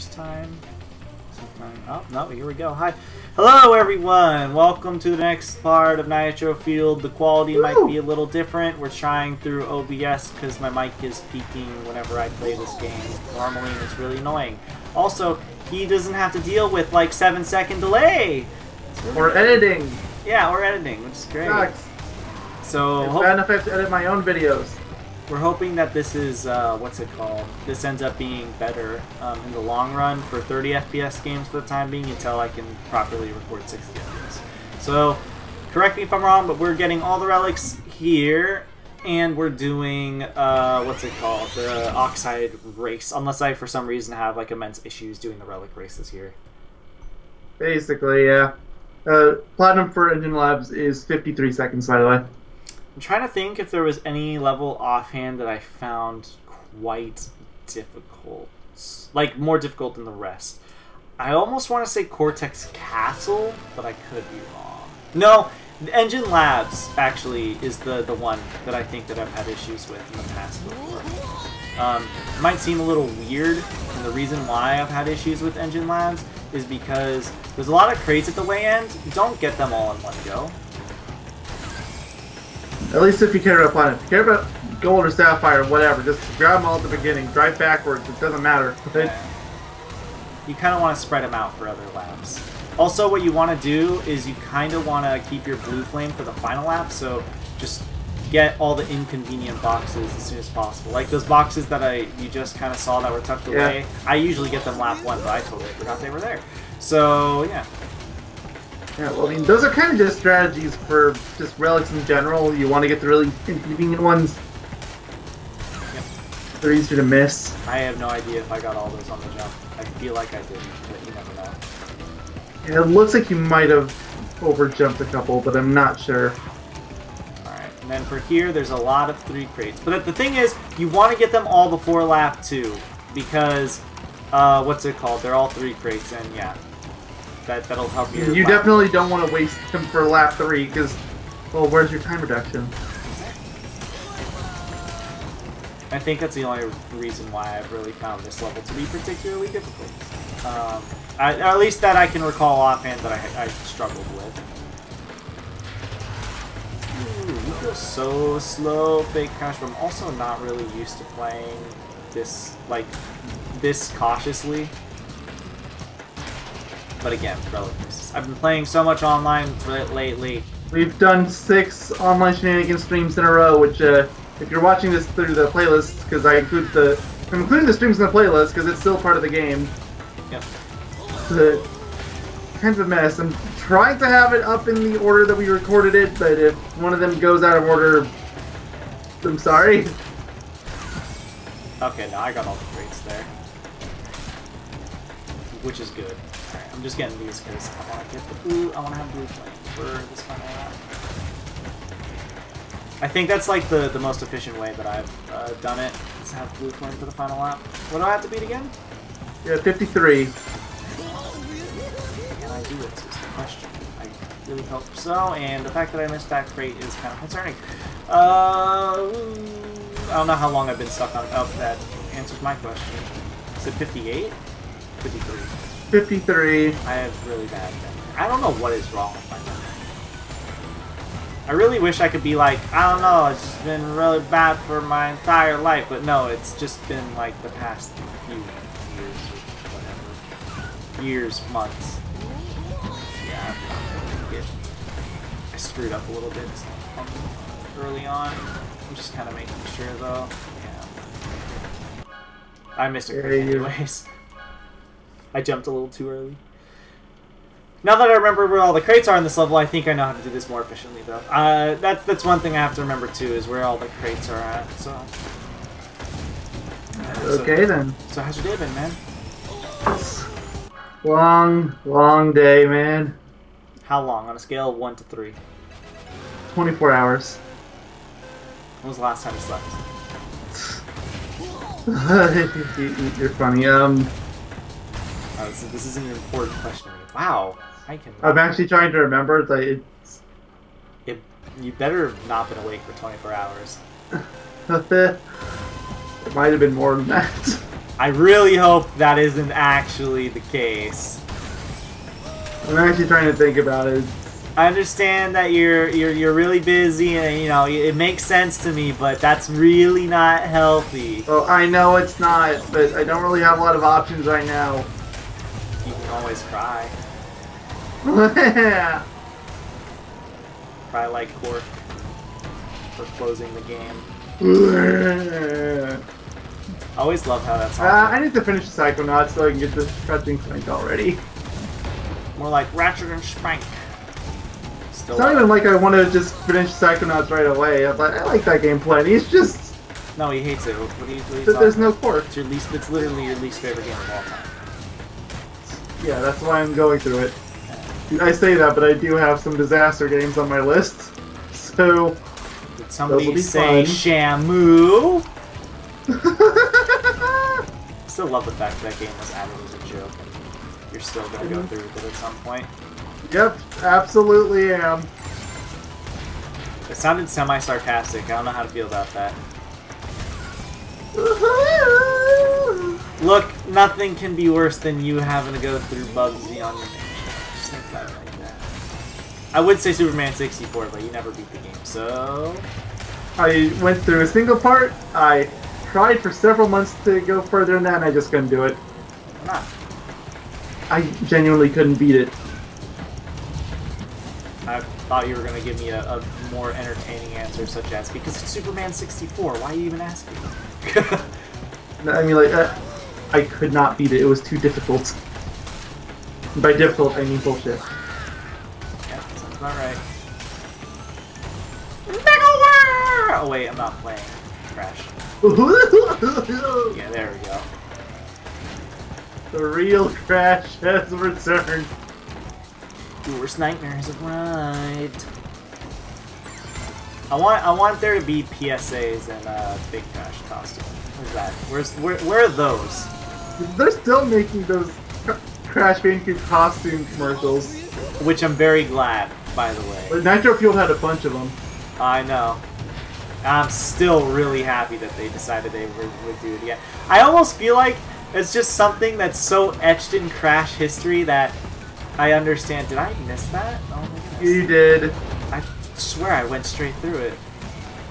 first time. Oh, no, here we go. Hi. Hello, everyone. Welcome to the next part of Nitro Fueled. The quality Woo! might be a little different. We're trying through OBS because my mic is peaking whenever I play this game normally, and it's really annoying. Also, he doesn't have to deal with, like, 7 second delay. Really or editing. Yeah, or editing, which is great. Sucks. So, it's bad enough I have to edit my own videos. We're hoping that this is, uh, what's it called? This ends up being better um, in the long run for 30 FPS games for the time being until I can properly record 60 FPS. So, correct me if I'm wrong, but we're getting all the relics here, and we're doing, uh, what's it called? The Oxide race, unless I, for some reason, have, like, immense issues doing the relic races here. Basically, yeah. Uh, Platinum for Engine Labs is 53 seconds, by the way. I'm trying to think if there was any level offhand that I found quite difficult. Like, more difficult than the rest. I almost want to say Cortex Castle, but I could be wrong. No, Engine Labs, actually, is the, the one that I think that I've had issues with in the past before. Um, it might seem a little weird, and the reason why I've had issues with Engine Labs is because there's a lot of crates at the way end. Don't get them all in one go. At least if you care about planet. If you care about gold or sapphire, or whatever, just grab them all at the beginning. Drive backwards. It doesn't matter. you kind of want to spread them out for other laps. Also, what you want to do is you kind of want to keep your blue flame for the final lap, so just get all the inconvenient boxes as soon as possible. Like those boxes that I you just kind of saw that were tucked away. Yeah. I usually get them lap one, but I totally forgot they were there. So, yeah. Yeah, well, I mean, those are kind of just strategies for just relics in general. You want to get the really inconvenient ones. Yep. They're easier to miss. I have no idea if I got all those on the jump. I feel like I did, but you never know. Yeah, it looks like you might have overjumped a couple, but I'm not sure. Alright, and then for here, there's a lot of three crates. But the thing is, you want to get them all before lap two, because, uh, what's it called? They're all three crates, and yeah, that that'll help you. You definitely don't want to waste them for lap three because, well, where's your time reduction? I think that's the only reason why I've really found this level to be particularly difficult. Um, I, at least that I can recall offhand that I, I struggled with. Ooh, you feel so slow, Fake Crash, but I'm also not really used to playing this, like, this cautiously. But again, relative I've been playing so much online lately. We've done six online shenanigans streams in a row, which, uh, if you're watching this through the playlist, because I include the, I'm including the streams in the playlist because it's still part of the game. Yep. A, kind of a mess. I'm trying to have it up in the order that we recorded it, but if one of them goes out of order, I'm sorry. Okay, now I got all the crates there. Which is good. I'm just getting these because I want to get the blue. I want to have blue flame for this final lap. I think that's like the the most efficient way that I've uh, done it. Is have blue flame for the final lap. What do I have to beat again? Yeah, 53. Can I do it? Is the question. I really hope so. And the fact that I missed that crate is kind of concerning. Uh, I don't know how long I've been stuck on. Oh, that answers my question. Is it 58? 53. 53. I have really bad memory. I don't know what is wrong with my memory. I really wish I could be like, I don't know, it's just been really bad for my entire life. But no, it's just been like the past few years or whatever. Years, months. Yeah, I'm get, I screwed up a little bit early on. I'm just kind of making sure though. Yeah. I missed a crit anyways. I jumped a little too early. Now that I remember where all the crates are in this level, I think I know how to do this more efficiently, though. Uh, that's, that's one thing I have to remember, too, is where all the crates are at, so... Uh, okay, so, then. So how's your day been, man? Long, long day, man. How long? On a scale of 1 to 3? 24 hours. When was the last time you slept? You're funny. Um, This, is, this is an important question. Wow, I can. I'm actually trying to remember. Like it's. It, you better have not been awake for 24 hours. it might have been more than that. I really hope that isn't actually the case. I'm actually trying to think about it. I understand that you're you're you're really busy and you know it makes sense to me, but that's really not healthy. Well, I know it's not, but I don't really have a lot of options right now. Can always cry, cry like Cork for closing the game. I always love how that's Uh, I need to finish the Psychonauts so I can get this Crouching Clank already. more like Ratchet and Spank. Still It's not even like I want to just finish Psychonauts right away, but I like that game plenty. It's just no, he hates it. What do you, what are you there's no about? It's your least. It's literally your least favorite game of all time. Yeah, that's why I'm going through it. I say that, but I do have some disaster games on my list. So, Did somebody be say fun. Shamu? Still love the fact that that game was added as a joke, and you're still gonna go Mhm. through with it at some point. yep, absolutely am. It sounded semi-sarcastic. I don't know how to feel about that. Look, nothing can be worse than you having to go through Bugsy on your Just think about it like that. I would say Superman 64, but you never beat the game, so... I went through a single part. I tried for several months to go further than that, and I just couldn't do it. Why not? I genuinely couldn't beat it. I thought you were going to give me a, a more entertaining answer, such as, because it's Superman 64, why are you even asking? I mean, like, uh, I could not beat it. It was too difficult. By difficult, I mean bullshit. yeah, sounds about right. Oh wait, I'm not playing. Crash. Yeah, there we go. the real Crash has returned. Your worst nightmare has arrived. I want I want there to be PSAs and uh, Big Crash costume. Where's that? Where's where where are those? They're still making those Cr- Crash Bandicoot costume commercials. Which I'm very glad, by the way. But Nitro Fuel had a bunch of them. I know. I'm still really happy that they decided they would, would do it again. I almost feel like it's just something that's so etched in Crash history that I understand. Did I miss that? Oh my goodness. You did. I swear I went straight through it.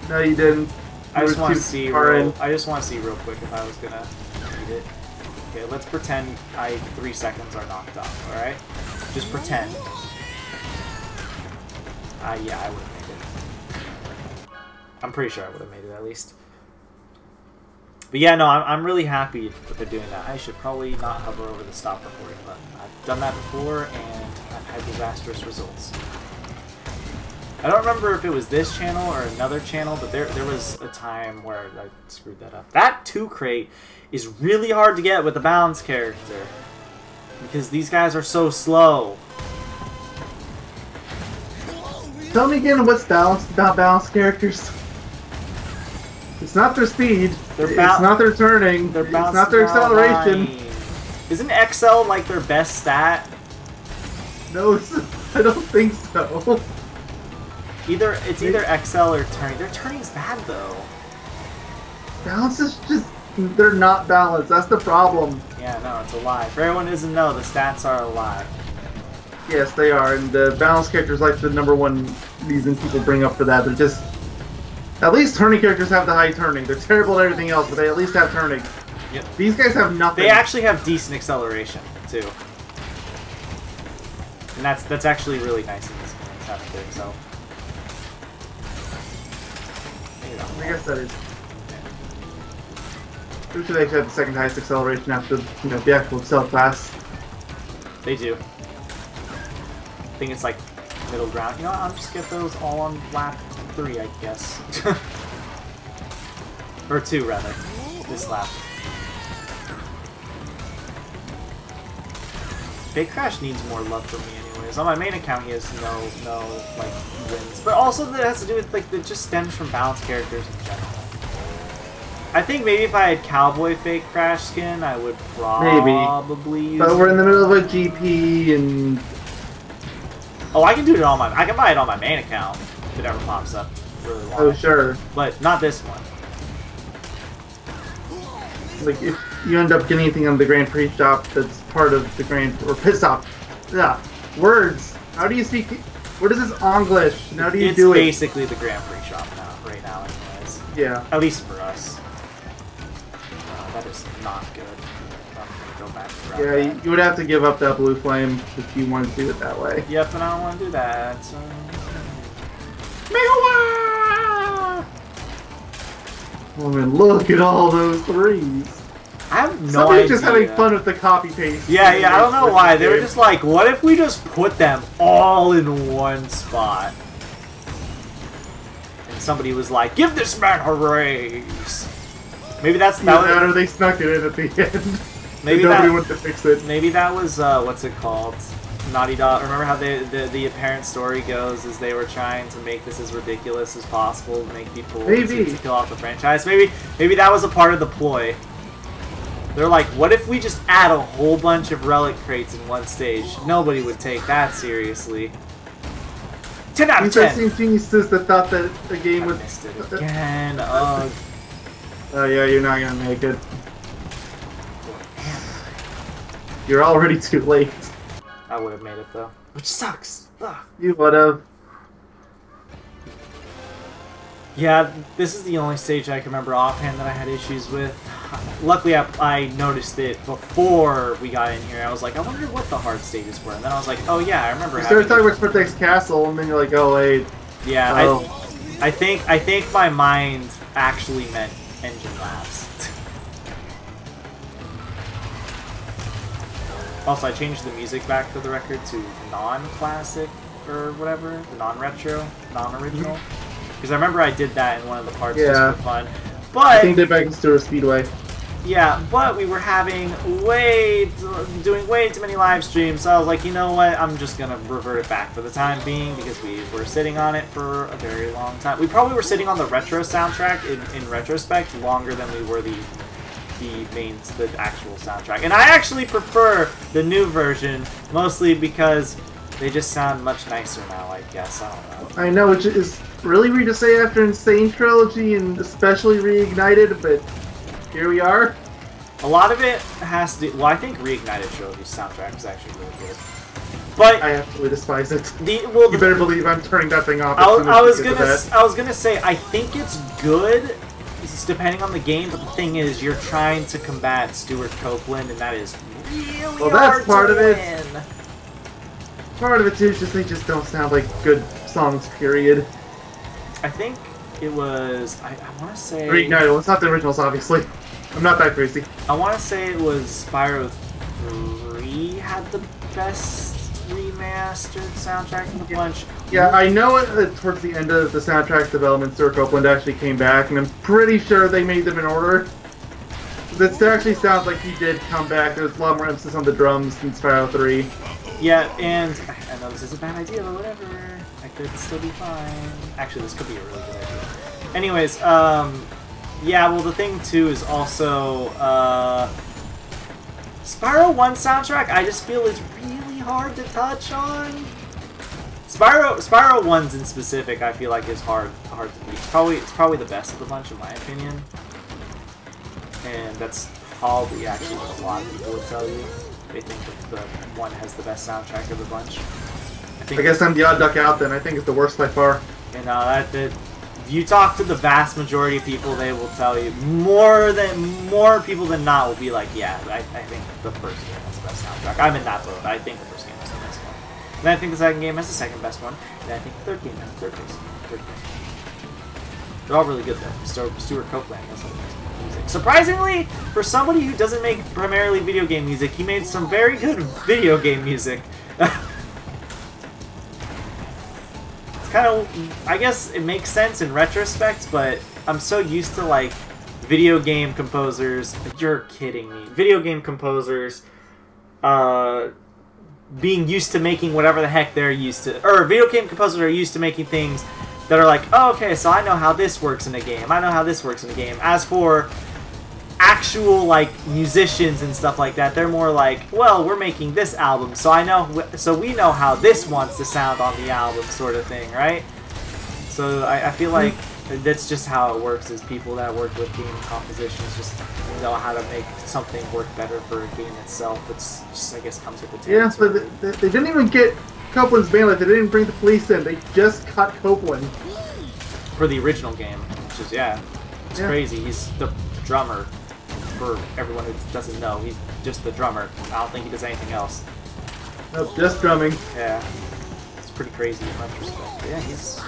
No, you didn't. I You just want to too see. far Real. I just want to see real quick if I was gonna beat it. Okay, let's pretend I three seconds are knocked off. All right, just pretend. Uh, yeah, I would have made it. I'm pretty sure I would have made it at least. But yeah, no, I'm, I'm really happy that they're doing that. I should probably not hover over the stop recording button. I've done that before, and I've had disastrous results. I don't remember if it was this channel or another channel, but there there was a time where I screwed that up. That two crate is really hard to get with the balance character because these guys are so slow. Tell me again what's balanced about balanced characters. It's not their speed. They're it's not their turning. They're it's not their acceleration. line. Isn't XL like their best stat? No, I don't think so. Either it's either XL or turning. Their turning's bad though. Balance is just they're not balanced. That's the problem. Yeah, no, it's a lie. For everyone who doesn't know, the stats are a lie. Yes, they are, and the balanced characters like the number one reason people bring up for that. They're just at least turning characters have the high turning. They're terrible at everything else, but they at least have turning. Yep. These guys have nothing. They actually have decent acceleration too, and that's that's actually really nice in this game. It's having good so. I guess that is. Pretty sure they actually have the second highest acceleration after you know the actual Excel class. They do. I think it's like middle ground. You know, what? I'll just get those all on lap three, I guess. or two, rather. This lap. Big Crash needs more love from me anyways. On my main account he has no no like wins. But also that has to do with like it just stems from balanced characters in general. I think maybe if I had cowboy fake crash skin, I would probably use But we're in the middle of a GP, and Oh, I can do it on my. I can buy it on my main account if it ever pops up. Really want oh sure, But not this one. like if you end up getting anything on the Grand Prix shop that's part of the Grand or piss off. Yeah, words. How do you speak? What is this English? How do you it's do it? It's basically the Grand Prix shop now, right now, anyways. Yeah. At least for us. Not good. Go back Yeah, you, you would have to give up that blue flame if you want to do it that way. Yep, and I don't want to do that. So... Oh man, look at all those threes. I have no Somebody's idea. just having fun with the copy paste. Yeah, yeah, I don't know why. They were just like, what if we just put them all in one spot? And somebody was like, give this man a raise. Maybe that's that that. or they snuck it in at the end. maybe Nobody that. went to fix it. Maybe that was uh, what's it called? Naughty Dog. Remember how they, the the apparent story goes is they were trying to make this as ridiculous as possible to make people Maybe. to, to kill off the franchise. Maybe maybe that was a part of the ploy. They're like, what if we just add a whole bunch of relic crates in one stage? Nobody would take that seriously. Ten out of These are ten. same geniuses that thought that a I game would. missed it again. Ugh. Oh yeah, you're not gonna make it. You're already too late. I would have made it though, which sucks. Ugh. You would have. Yeah, this is the only stage I can remember offhand that I had issues with. Luckily, I, I noticed it before we got in here. I was like, I wonder what the hard stages were, and then I was like, oh yeah, I remember. You started having- talking about Spartex Castle, and then you're like, oh wait. yeah, Oh. I, I think I think my mind actually meant Engine Labs. also, I changed the music back for the record to non-classic or whatever, non-retro, non-original. Mm-hmm. Because I remember I did that in one of the parts Yeah. just for fun. But I think they're back Stewart Speedway. Yeah, but we were having way, doing way too many live streams, so I was like, you know what, I'm just gonna revert it back for the time being because we were sitting on it for a very long time. We probably were sitting on the retro soundtrack in, in retrospect longer than we were the the main, the actual soundtrack. And I actually prefer the new version, mostly because they just sound much nicer now, I guess. I don't know. I know, which is really weird to say after N. Sane Trilogy and especially Reignited, but here we are. A lot of it has to. Well, I think Reignited Trilogy's soundtrack is actually really good. But I absolutely despise it. the well, You better believe I'm turning that thing off. I, as was- soon as I was gonna. I was gonna say I think it's good, it's depending on the game. But the thing is, you're trying to combat Stewart Copeland, and that is really Well, that's part of it. Part of it too is just they just don't sound like good songs. Period. I think it was. I, I want to say. Reignited. Well, it's not the originals, obviously. I'm not that crazy. I want to say it was Spyro 3 had the best remastered soundtrack in the bunch. Yeah, I know it, uh, towards the end of the soundtrack development, Sir Copeland actually came back, and I'm pretty sure they made them in order. This actually sounds like he did come back. There's a lot more emphasis on the drums in Spyro 3. Yeah, and I know this is a bad idea, but whatever. I could still be fine. Actually, this could be a really good idea. Anyways, um, yeah, well, the thing too is also, uh, Spyro 1 soundtrack, I just feel is really hard to touch on. Spyro, Spyro 1's in specific, I feel like is hard, hard to beat. Probably, it's probably the best of the bunch, in my opinion. And that's probably actually what a lot of people would tell you. They think that the one has the best soundtrack of the bunch. I think I guess I'm the odd duck out then. I think it's the worst by far. and uh, that, that if you talk to the vast majority of people, they will tell you more than more people than not will be like, yeah, I, I think the first game has the best soundtrack. I'm in that boat. I think the first game has the best one. Then I think the second game has the second best one. Then I think the third game has the third best. Third best. They're all really good though. Stewart, Stewart Copeland all the best music. Surprisingly, for somebody who doesn't make primarily video game music, he made some very good video game music. kind of, I guess it makes sense in retrospect, but I'm so used to like video game composers. You're kidding me. Video game composers, uh, being used to making whatever the heck they're used to, or video game composers are used to making things that are like, oh, okay, so I know how this works in a game. I know how this works in a game. As for actual like musicians and stuff like that, they're more like, well, we're making this album, so I know, so we know how this wants to sound on the album, sort of thing, right? So I, I feel like hmm. that's just how it works. Is people that work with game compositions just know how to make something work better for a game itself. It's just I guess comes with the Yeah, territory. but they, they didn't even get Copeland's band. Like, they didn't bring the police in. They just cut Copeland. for the original game, which is yeah, it's Yeah. crazy. He's the drummer. For everyone who doesn't know, he's just the drummer. I don't think he does anything else. Nope, just drumming. Yeah, it's pretty crazy in retrospect. But yeah, he's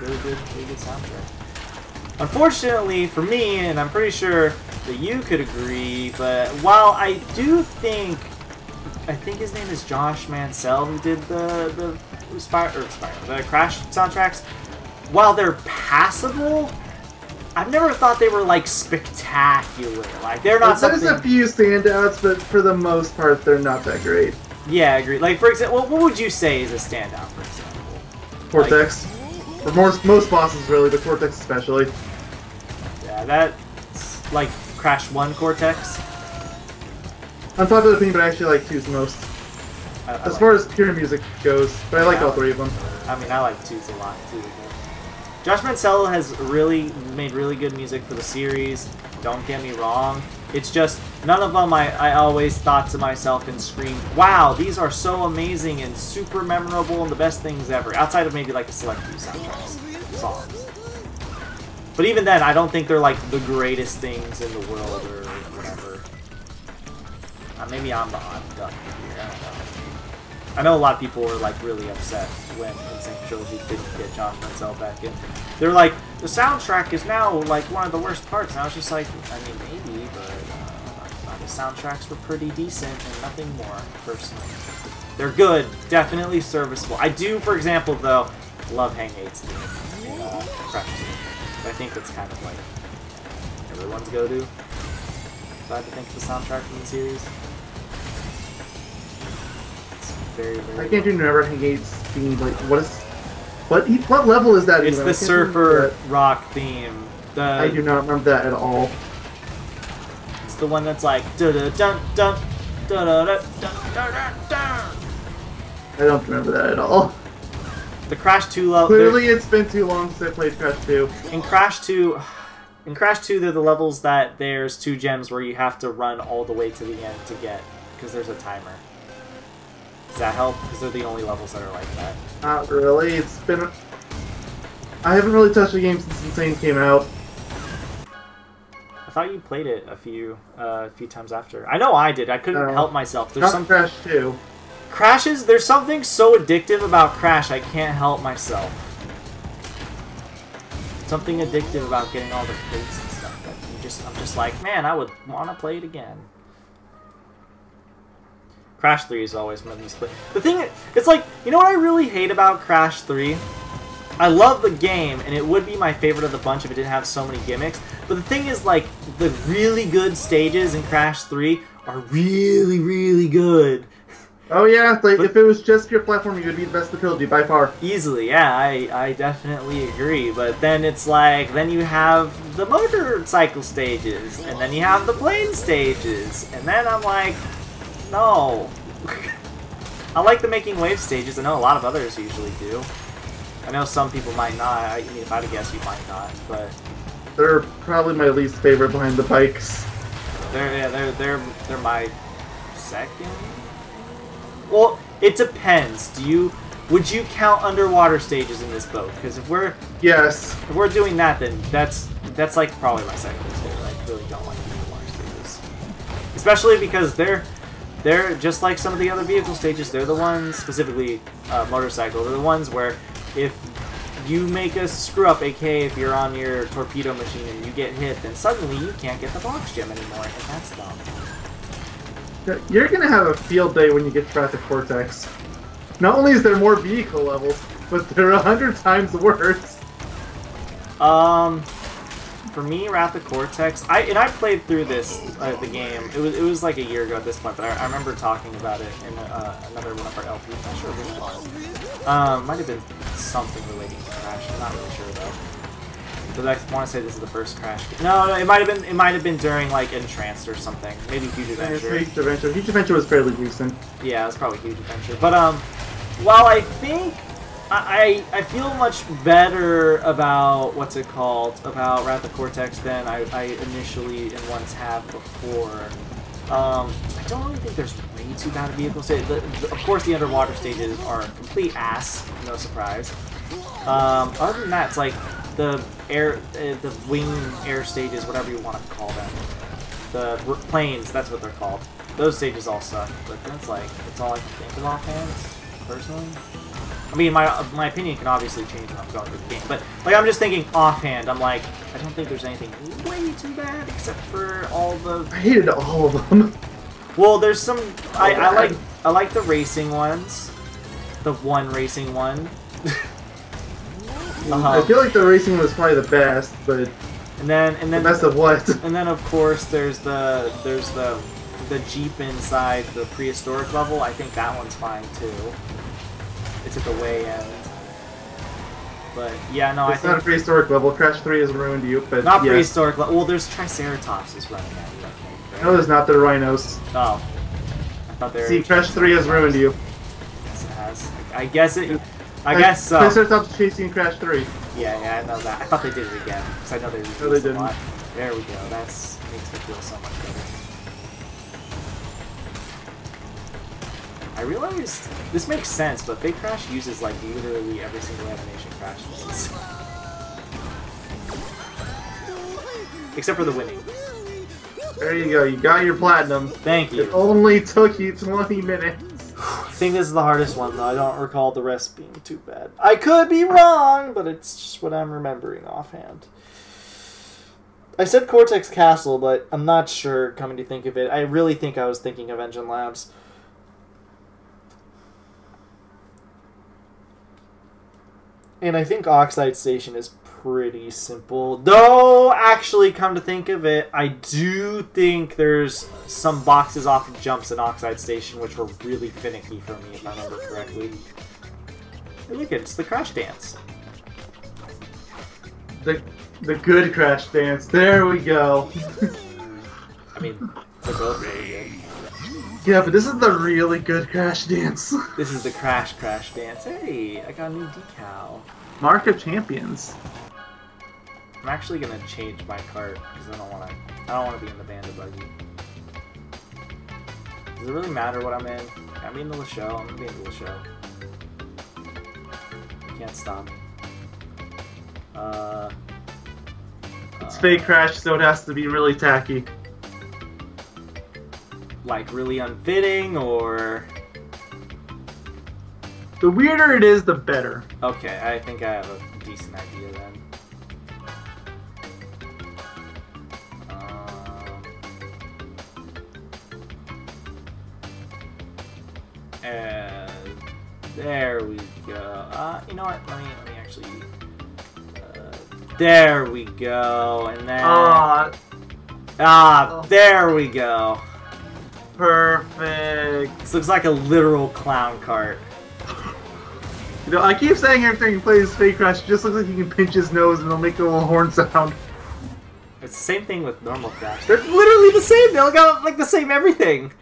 really good, really good soundtrack. Unfortunately for me, and I'm pretty sure that you could agree, but while I do think, I think his name is Josh Mancell who did the the Spire or Spyro, the Crash soundtracks. While they're passable, I've never thought they were like spectacular. Like they're not There's something. a few standouts, but for the most part, they're not that great. Yeah, I agree. Like for example, what would you say is a standout? For example. Cortex. For most, most bosses, really, but Cortex especially. Yeah, that's like Crash 1 Cortex. Unpopular opinion, but I actually like two's most. I, I As like- far as pure music goes, but I like Yeah. all three of them. I mean, I like two's a lot too. Josh Mancell has really made really good music for the series. Don't get me wrong. It's just none of them. I, I always thought to myself and screamed, "Wow, these are so amazing and super memorable and the best things ever." Outside of maybe like the select few soundtracks, songs. But even then, I don't think they're like the greatest things in the world or whatever. Uh, maybe I'm the odd duck here. I know. A lot of people were like really upset when N. Sane Trilogy didn't get Josh Mancell back in. They're like, the soundtrack is now like one of the worst parts. And I was just like, I mean, maybe, but uh, the soundtracks were pretty decent and nothing more, personally. They're good, definitely serviceable. I do, for example, though, love Hang 8's theme uh, Crash 2. But I think that's kind of like everyone's go-to. If I had to think of the soundtrack from the series. It's very, very I can't even remember Hate's theme. Like, what is. What, e- what level is that It's even? The surfer rock theme. The. I do not remember that at all. it's the one that's like da da dun dun da da da dun dun dun dun. I don't remember that at all. The Crash 2 level. Clearly, it's been too long since I played Crash 2. In Crash 2, in Crash 2, they're the levels that there's two gems where you have to run all the way to the end to get, because there's a timer. Does that help? Because they're the only levels that are like that. Not really. It's been. I haven't really touched the game since N. Sane came out. I thought you played it a few, uh, a few times after. I know I did. I couldn't No. help myself. There's some Crash too. Crashes, there's something so addictive about Crash, I can't help myself. Something addictive about getting all the crates and stuff that you just, I'm just like, man, I would want to play it again. Crash 3 is always my least play. The thing, it's like, you know what I really hate about Crash 3? I love the game, and it would be my favorite of the bunch if it didn't have so many gimmicks. But the thing is, like, the really good stages in Crash 3 are really, really good. Oh yeah, like But- if it was just pure platforming, you'd be the best of the trilogy by far. Easily, yeah, I, I definitely agree. But then it's like, then you have the motorcycle stages, and then you have the plane stages, and then I'm like, no. I like the making wave stages. I know a lot of others usually do. I know some people might not. I mean, if I had to guess, you might not. But They're probably my least favorite behind the bikes. they're yeah, they're they're they're my second. Well, it depends. Do you would you count underwater stages in this boat? Because if we're Yes. If we're doing that, then that's that's like probably my second least favorite. I really don't like underwater stages, especially because they're they're just like some of the other vehicle stages. They're the ones specifically uh, motorcycle. They're the ones where if you make a screw up, aka if you're on your torpedo machine and you get hit, then suddenly you can't get the box gem anymore, and that's dumb. You're gonna have a field day when you get to Wrath Cortex. Not only is there more vehicle levels, but they're a hundred times worse. Um, for me, Wrath of Cortex, I and I played through this uh, the game. It was it was like a year ago at this point, but I, I remember talking about it in uh, another one of our LPs. I'm not sure which one. Um, might have been something relating to Crash. I'm not really sure though. But I want to say this is the first Crash. game. No, no, it might have been it might have been during like N-Tranced or something. Maybe Huge Adventure. Huge Adventure. Huge Adventure was fairly recent. Yeah, it's probably Huge Adventure. But um, while I think I, I feel much better about what's it called about Wrath of Cortex than I, I initially and once have before. Um, I don't really think there's way too bad a vehicle stage. The, the, of course, the underwater stages are complete ass, no surprise. Um, other than that, it's like the air, uh, the wing air stages, whatever you want to call them. The planes, that's what they're called. Those stages all suck, but that's like, it's all I can think of offhand, personally. I mean, my my opinion can obviously change when I'm going through the game, but like I'm just thinking offhand, I'm like, I don't think there's anything way too bad except for all the. I hated all of them. Well, there's some. I, I like I like the racing ones, the one racing one. I uh-huh. feel like the racing was probably the best, but And then and then. the best of what? and then of course there's the there's the the jeep inside the prehistoric level. I think that one's fine too. It's at the way end. But yeah, no, I it's think not a prehistoric level. Crash 3 has ruined you, but Not yes. prehistoric. le- Well, there's Triceratops is running at you. I think, right? No, there's not the rhinos. Oh, I thought they were. See, Crash 3 has ruined you. Yes, it has. I guess it. I Uh, guess so. Triceratops chasing Crash 3. Yeah, yeah, I know that. I thought they did it again because I know they No, they didn't. There we go. That's makes me feel so much I realized this makes sense, but Fake Crash uses like literally every single animation Crash uses, except for the winning. There you go. You got your platinum. Thank you. It only took you 20 minutes. I think this is the hardest one, though. I don't recall the rest being too bad. I could be wrong, but it's just what I'm remembering offhand. I said Cortex Castle, but I'm not sure, coming to think of it. I really think I was thinking of Engine Labs. And I think Oxide Station is pretty simple. Though, actually, come to think of it, I do think there's some boxes off of jumps in Oxide Station which were really finicky for me, if I remember correctly. Hey, look, at it's the Crash Dance. The, the good Crash dance. There we go. I mean, they're both really good. Yeah, but this is the really good Crash dance. This is the Crash Crash Dance. Hey, I got a new decal. Mark of Champions. I'm actually gonna change my cart because I don't want to. I don't want to be in the Bandit buggy. Does it really matter what I'm in? I'm in the show. I'm gonna be in the show. You can't stop me. Uh. It's uh, fake Crash, so it has to be really tacky. Like really unfitting, or The weirder it is, the better. okay. I think I have a decent idea then. Um, and there we go. Uh, you know what? Let me let me actually. Uh, there we go, and then Ah, ah, oh. there we go. Perfect. This looks like a literal clown cart. You know, I keep saying everything he plays fake Crash, it just looks like he can pinch his nose and it'll make a little horn sound. It's the same thing with normal Crash. They're literally the same. They all got like the same everything.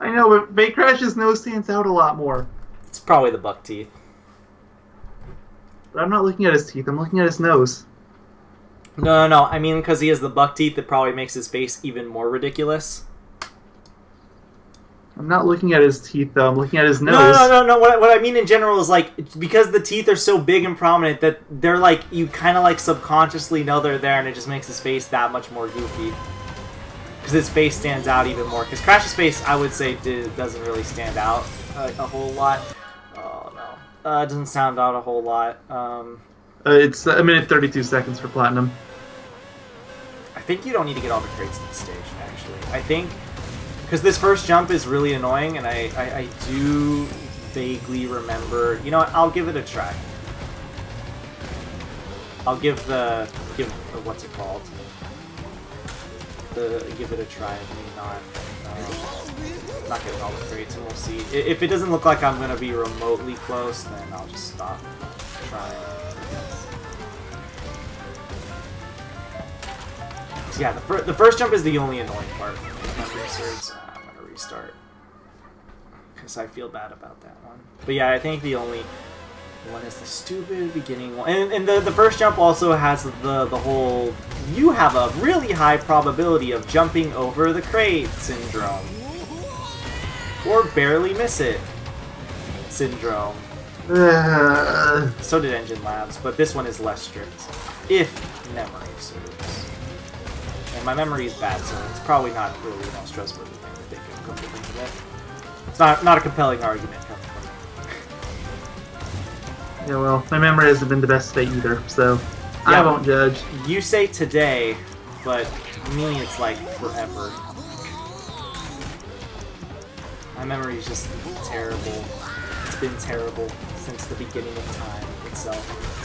I know, but fake Crash's nose stands out a lot more. It's probably the buck teeth. But I'm not looking at his teeth, I'm looking at his nose. No, no, no. I mean, because he has the buck teeth, it probably makes his face even more ridiculous. I'm not looking at his teeth though, I'm looking at his nose. No, no, no, no. What, what I mean in general is like because the teeth are so big and prominent that they're like you kind of like subconsciously know they're there, and it just makes his face that much more goofy. Because his face stands out even more. Because Crash's face, I would say, did, doesn't really stand out a, a whole lot. Oh no, uh, it doesn't sound out a whole lot. Um, Uh, it's a minute 32 seconds for Platinum. I think you don't need to get all the crates in the stage. Actually, I think because this first jump is really annoying, and I, I, I do vaguely remember. You know what? I'll give it a try. I'll give the give uh, what's it called? The give it a try. Maybe not. Um, not getting all the crates, and we'll see. If it doesn't look like I'm gonna be remotely close, then I'll just stop trying. Yeah, the, fir- the first jump is the only annoying part. If memory serves, uh, I'm gonna restart because I feel bad about that one. But yeah, I think the only one is the stupid beginning one. And, and the, the first jump also has the, the whole, you have a really high probability of jumping over the crate syndrome. Or barely miss it syndrome. Uh, So did Engine Labs, but this one is less strict, if memory serves. My memory is bad, so it's probably not really the most trustworthy thing to think of. Come to think of it. It's not not a compelling argument coming from yeah, well, my memory hasn't been the best today either, so I won't judge. You say today, but to me, it's like forever. My memory is just terrible. It's been terrible since the beginning of time itself.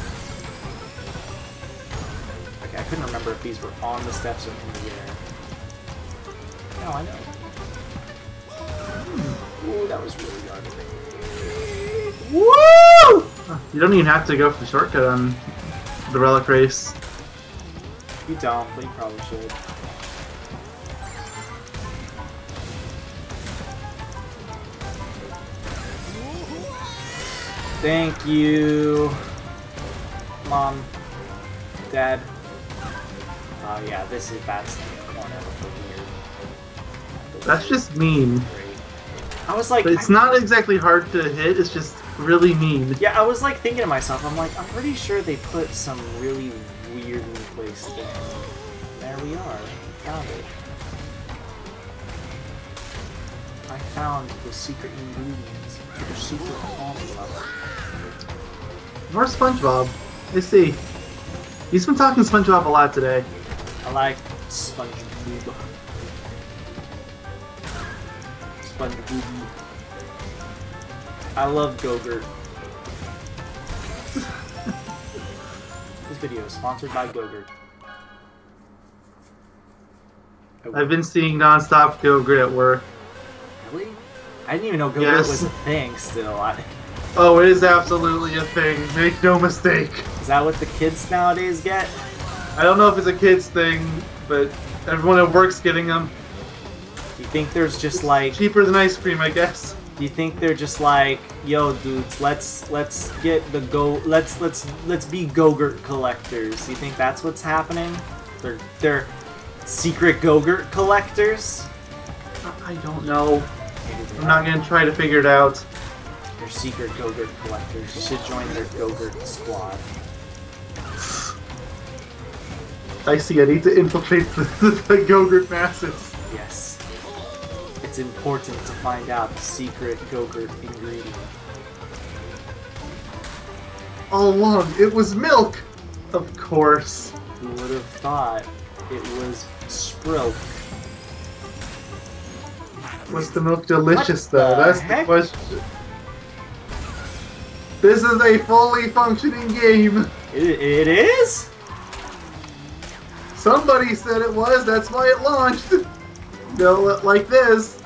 Okay, I couldn't remember if these were on the steps or in the air. No, I know. Hmm. Ooh, that was really hard. Woo! You don't even have to go for the shortcut on the relic race. You don't, but you probably should. Thank you, Mom, Dad. Oh yeah, this is that's the corner for weird. That's just mean. I was like, But it's I- not exactly hard to hit, it's just really mean. Yeah, I was like thinking to myself, I'm like, I'm pretty sure they put some really weird placed thing. There we are. Found it. I found the secret ingredients to the secret formula. More SpongeBob. I see. He's been talking SpongeBob a lot today. I like SpongeBob. SpongeBob. I love Gogurt. this video is sponsored by Gogurt. Oh, I've been seeing nonstop Gogurt at work. Really? I didn't even know Gogurt Yes. was a thing still. I, Oh, it is absolutely a thing. Make no mistake. is that what the kids nowadays get? I don't know if it's a kid's thing, but everyone at work's getting them. Do you think there's just like Cheaper than ice cream, I guess. Do you think they're just like, yo, dudes, let's let's get the go, let's let's let's be Gogurt collectors? You think that's what's happening? They're they're secret Gogurt collectors. I I don't know. I'm not gonna try to figure it out. They're secret Gogurt collectors. You should join their Gogurt squad. I see. I need to infiltrate the, the, the Go-Gurt masses. Yes. It's important to find out the secret Gogurt ingredient. All along, it was milk. Of course. Who would have thought it was Sprilk? Was the milk delicious, What though? the That's heck? the question. This is a fully functioning game. It, it is? Somebody said it was. That's why it launched. Go like this.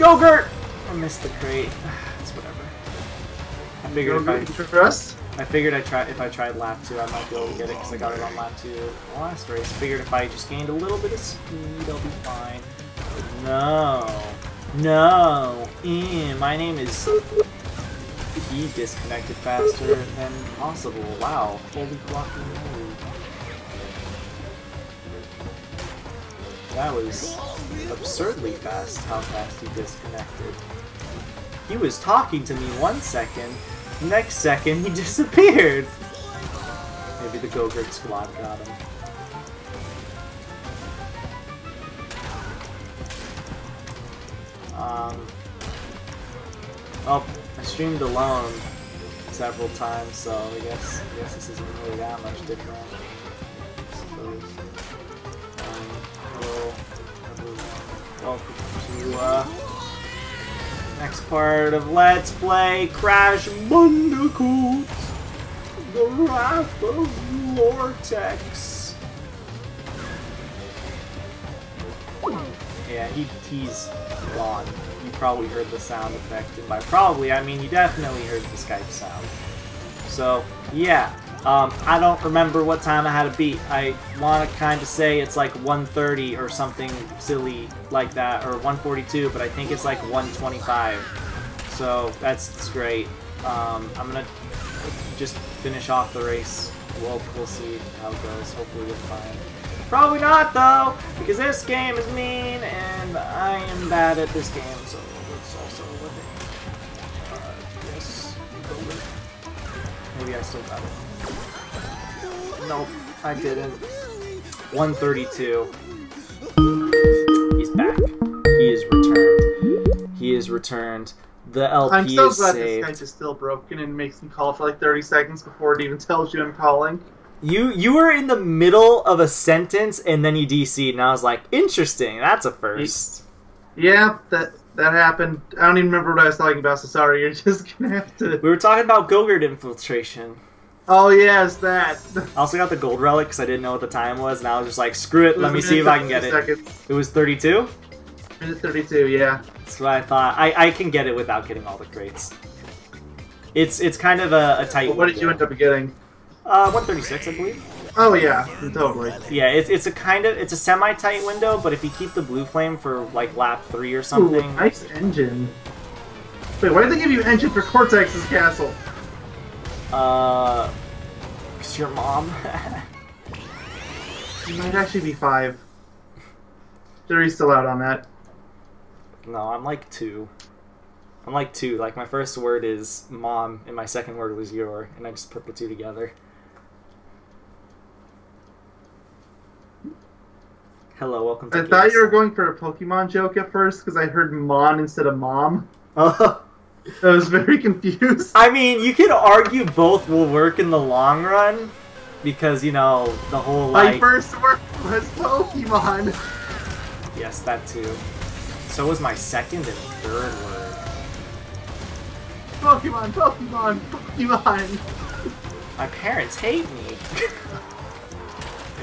Go, Gert! I missed the crate. It's whatever. I figured if I, trust. I figured I try if I tried lap two, I might be able to get it because I got it on lap two last race. Figured if I just gained a little bit of speed, I'll be fine. But no, no. Eh, my name is. He disconnected faster than possible. Wow, holy guacamole. That was absurdly fast how fast he disconnected. He was talking to me one second, next second he disappeared. Maybe the Gogurt squad got him. Um, oh, I streamed alone several times, so I guess I guess this isn't really that much different. Um. Welcome to uh, next part of Let's Play Crash Bandicoot: The Wrath of Vortex. Yeah, he, he's gone. Probably heard the sound effect, and by probably, I mean you definitely heard the Skype sound. So, yeah. Um, I don't remember what time I had a beat. I want to kind of say it's like 1.30 or something silly like that, or 1.42, but I think it's like 1.25. So that's, that's great. Um, I'm gonna just finish off the race. We'll, we'll see how it goes. Hopefully we'll find. Probably not though, because this game is mean and I am bad at this game, so maybe I still got it. Nope, I didn't. 132. He's back. He is returned. He is returned. The LP I'm so is glad saved. this guy's just still broken and makes me call for like 30 seconds before it even tells you I'm calling. You you were in the middle of a sentence and then you DC'd, and I was like, interesting. That's a first. Yeah, that that happened. I don't even remember what I was talking about, so sorry. You're just gonna have to. We were talking about Gogurt infiltration. Oh yeah, yes, that. I also got the gold relic because I didn't know what the time was, and I was just like, screw it, let me see if I can get it. Seconds. It was 32. Minute 32, yeah. That's what I thought. I, I can get it without getting all the crates. It's it's kind of a, a tight. But what did you end up getting? Uh, 136, I believe. Oh yeah, totally. Yeah, it's, it's a kind of it's a semi-tight window, but if you keep the blue flame for like lap three or Ooh, something, nice engine. Wait, why did they give you engine for Cortex's castle? uh, cause your mom. It might actually be five. Jury's still out on that. no, I'm like two. I'm like two. Like my first word is mom, and my second word was your, and I just put the two together. Hello, welcome to. I thought you were going for a Pokemon joke at first because I heard Mon instead of Mom. Oh. I was very confused. I mean, you could argue both will work in the long run, because you know the whole My like. first word was Pokemon. Yes, that too. So was my second and third word. Pokemon, Pokemon, Pokemon. My parents hate me.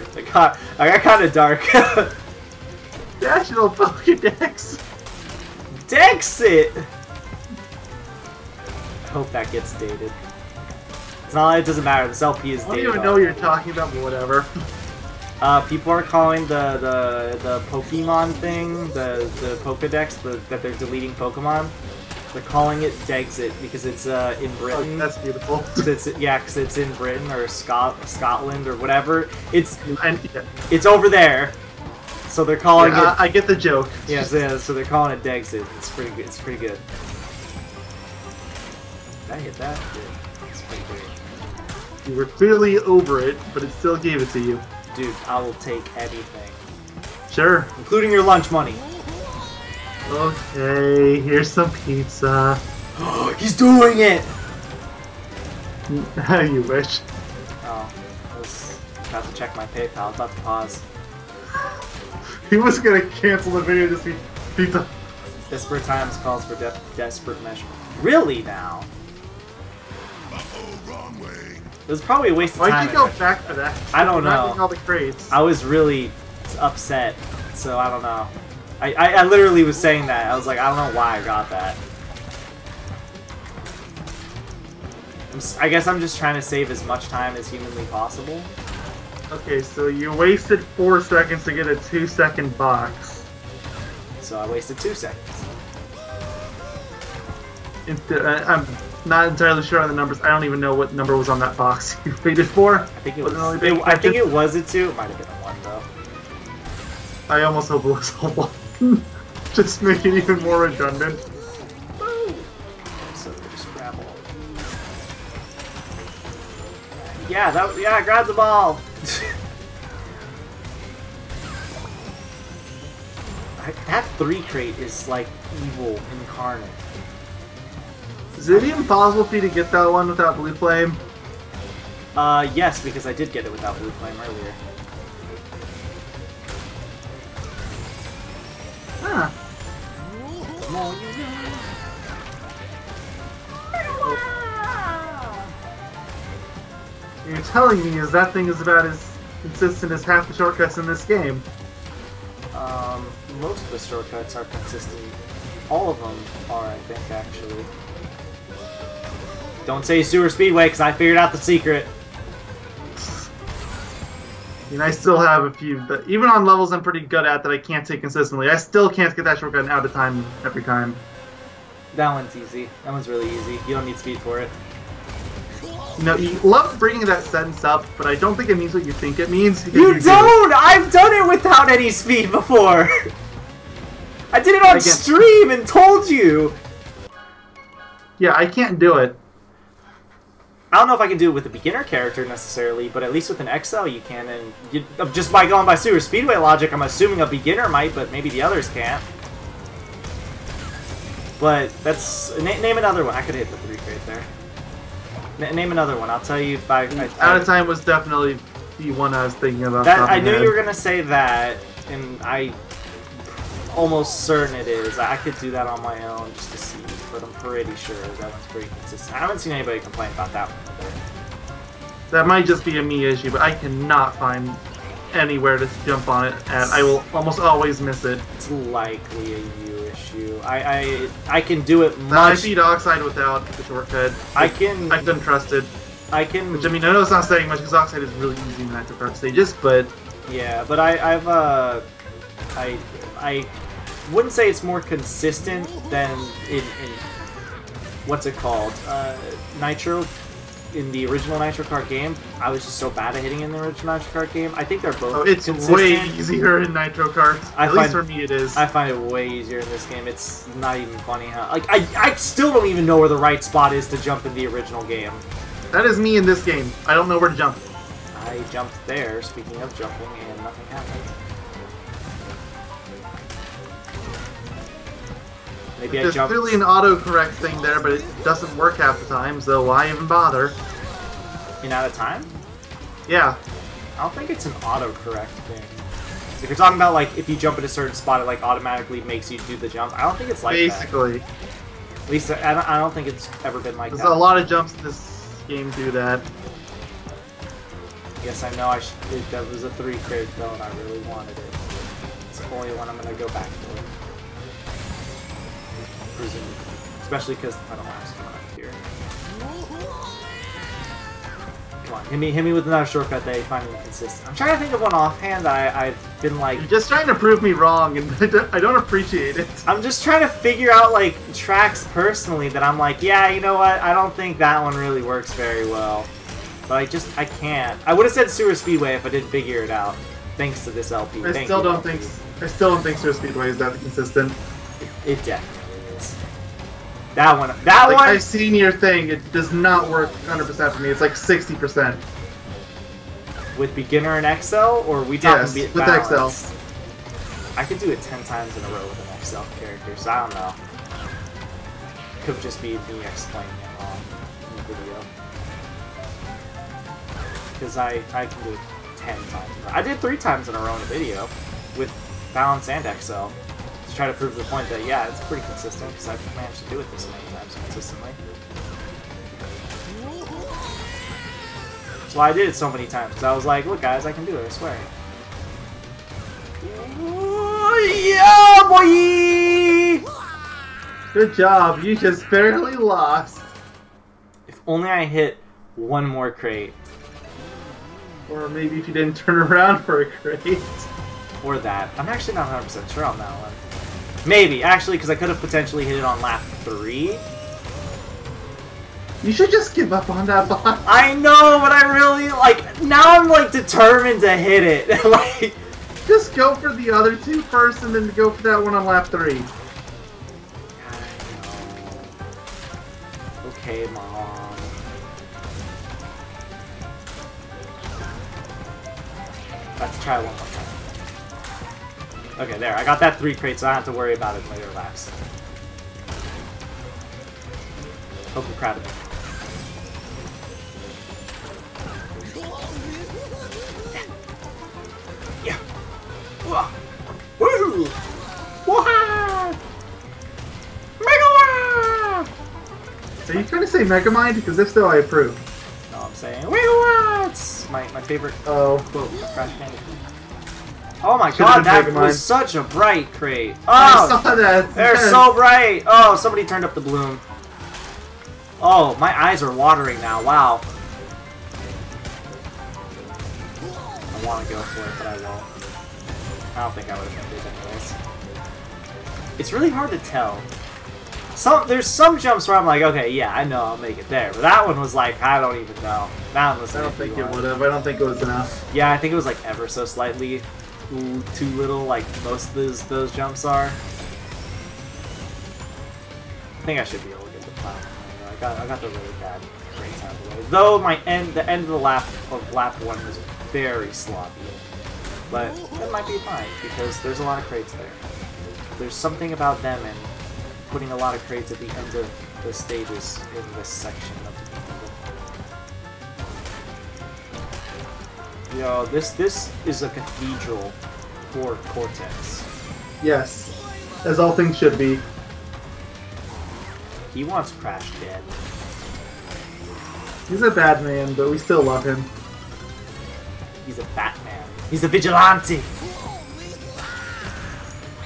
I got, I got kind of dark. National Pokedex. Dexit! I hope that gets dated. It's not it doesn't matter, this LP is I don't even know what you're talking about, but whatever. Uh, people are calling the, the, the Pokemon thing, the, the Pokedex, the, that they're deleting Pokemon, they're calling it Dexit because it's uh, in Oh, Britain. that's beautiful. it's, yeah, because it's in Britain or Scot Scotland or whatever. It's And, yeah, it's over there, so they're calling yeah, it. I, I get the joke. Yeah, so, yeah, so they're calling it Dexit. It's pretty good. It's pretty good. Did I hit that? It's pretty great. You were clearly over it, but it still gave it to you. Dude, I will take anything, Sure. including your lunch money. Okay, here's some pizza. He's doing it. you wish. Oh, I was about to check my PayPal. I was about to pause. He was gonna cancel the video to see pizza. Desperate times calls for de desperate measures. Really now? It was probably a waste of Why'd time. you go back for that? I don't know. all the crates. I was really upset, so I don't know. I, I, I literally was saying that. I was like, I don't know why I got that. I guess I'm just trying to save as much time as humanly possible. Okay, so you wasted four seconds to get a two second box. So I wasted two seconds. Uh, I'm not entirely sure on the numbers. I don't even know what number was on that box you waited for. I think it Was was. it only big it- I think it was a two. It might have been a one though. I almost hope it was a one. Just make it even more redundant. So just grab. Yeah, that. Yeah, grab the ball. I- that three crate is like evil incarnate. Is it even possible for you to get that one without blue flame? Uh, yes, because I did get it without blue flame earlier. Huh. You're telling me is that thing is about as consistent as half the shortcuts in this game. Um, most of the shortcuts are consistent. All of them are, I think, actually. Don't say sewer speedway, because I figured out the secret. Mean, I still have a few, that, even on levels I'm pretty good at that I can't take consistently. I still can't get that shortcut out of time every time. That one's easy. That one's really easy. You don't need speed for it. You know, you love bringing that sentence up, but I don't think it means what you think it means. You do. don't! I've done it without any speed before! I did it on guess- stream and told you! Yeah, I can't do it. I don't know if I can do it with a beginner character necessarily, but at least with an XL you can, and you, uh, just by going by Super Speedway logic, I'm assuming a beginner might, but maybe the others can't. But that's... Na name another one. I could hit the three right there. N name another one. I'll tell you if I... I, I Out of time was definitely the one I was thinking about. That I knew you were gonna say that, and I almost certain it is. I could do that on my own just to see, but I'm pretty sure that one's pretty consistent. I haven't seen anybody complain about that one either. That might just be a me issue, but I cannot find anywhere to jump on it, and I will almost always miss it. It's likely a you issue. I I I can do it I much. beat Oxide without the shortcut. I can I've done trusted, I can. which I mean I know it's not saying much because Oxide is really easy in Nitro Kart stages, but Yeah, but I, I've uh, I, I wouldn't say it's more consistent than in, in what's it called, uh, Nitro. In the original Nitro Kart game, I was just so bad at hitting in the original Nitro Kart game. I think they're both. oh, it's consistent. way easier in Nitro Kart. I At least for me, it is. I find it way easier in this game. It's not even funny how like I, I still don't even know where the right spot is to jump in the original game. That is me in this game. I don't know where to jump. I jumped there, speaking of jumping, and nothing happened. Maybe There's clearly an autocorrect thing there, but it doesn't work half the time, so why even bother? in out of time? Yeah, I don't think it's an autocorrect thing. If you're talking about like if you jump at a certain spot, it like automatically makes you do the jump. I don't think it's like that. basically. At least I don't, I don't think it's ever been like There's that. a lot of jumps in this game do that. Yes, I know. I sh- it, that was a three crate though, and I really wanted it. It's the only one I'm gonna go back for. Especially because the final lap's coming up here. Come on, hit me, hit me with another shortcut that you find inconsistent. I'm trying to think of one offhand that I, I've been like. You're just trying to prove me wrong, and I don't- I don't appreciate it. I'm just trying to figure out like tracks personally that I'm like, yeah, you know what? I don't think that one really works very well. But I just I can't. I would have said Sewer Speedway if I didn't figure it out. Thanks to this LP. I Thank still you, don't LP. think I still don't think sewer Speedway is that consistent. it definitely is. That one. That Like one. I've seen your thing, it does not work 100% for me. It's like 60%. With beginner and XL, or we talking Yes, with balanced? I could do it ten times in a row with an XL character, so I don't know. Could just be me explaining it wrong in the video. Because I, I can do it ten times. in a row. I did three times in a row in a video with balance and XL try to prove the point that yeah, it's pretty consistent because I've managed to do it this many times consistently. That's why I did it so many times. Because I was like, look, guys, I can do it. I swear. Oh, yeah, boy! Good job, you just barely lost. If only I hit one more crate. Or maybe if you didn't turn around for a crate. Or that. I'm actually not 100% sure on that one. Maybe, actually, because I could have potentially hit it on lap 3. You should just give up on that box. I know, but I really, like, now I'm, like, determined to hit it. like, Just go for the other two first and then go for that one on lap three. Okay, mom. Let's try one more time. Okay, there. I got that three crate, so I don't have to worry about it later laps. Hope you're proud of me. Yeah. Wah. Woo! Wah! Mega Wah! Are you trying to say Megamind? Because if so, I approve. No, I'm saying Megawatts! My, my favorite Oh. quote from Crash Bandicoot. Oh my Should've god, that was such a bright crate. I Oh, saw that. they're so bright. Oh, somebody turned up the bloom. Oh, my eyes are watering now. Wow. I want to go for it, but I won't. I don't think I would have made it anyways. It's really hard to tell. Some There's some jumps where I'm like, okay, yeah, I know I'll make it there. But that one was like, I don't even know. That one was I don't think it would have. I don't think it was enough. Yeah, I think it was like ever so slightly too little, like most of those, those jumps are. I think I should be able to get the platform. I got, I got the really bad crates out of the way. Though my end, the end of the lap of lap one was very sloppy. But that might be fine, because there's a lot of crates there. There's something about them and putting a lot of crates at the end of the stages in this section Yo, this this is a cathedral for Cortex. Yes, as all things should be. He wants Crash dead. He's a bad man, but we still love him. He's a Batman. He's a vigilante!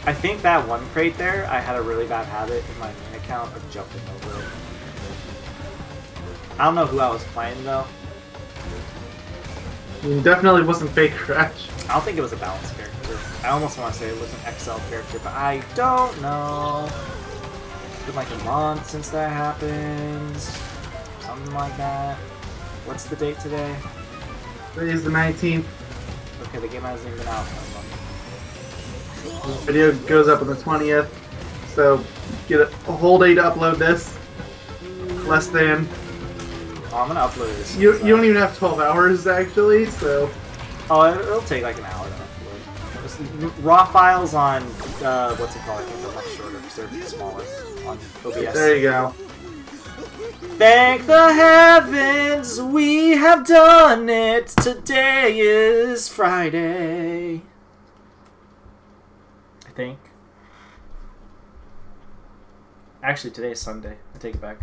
I think that one crate there, I had a really bad habit in my main account of jumping over it. I don't know who I was playing though. It definitely wasn't fake Crash. I don't think it was a balanced character. I almost want to say it was an XL character, but I don't know. It's been like a month since that happened. Something like that. What's the date today? Today's the 19th. Okay, the game hasn't even been out for a month. Video goes up on the 20th, so get a whole day to upload this. Less than. Oh, I'm gonna upload this. You, you don't even have 12 hours, actually, so... Oh, it- it'll take like an hour to upload. Just raw files on, uh, what's it called? I think they're much shorter because they're smaller on OBS. There you go. Thank the heavens we have done it. Today is Friday. I think. Actually, today is Sunday. I take it back.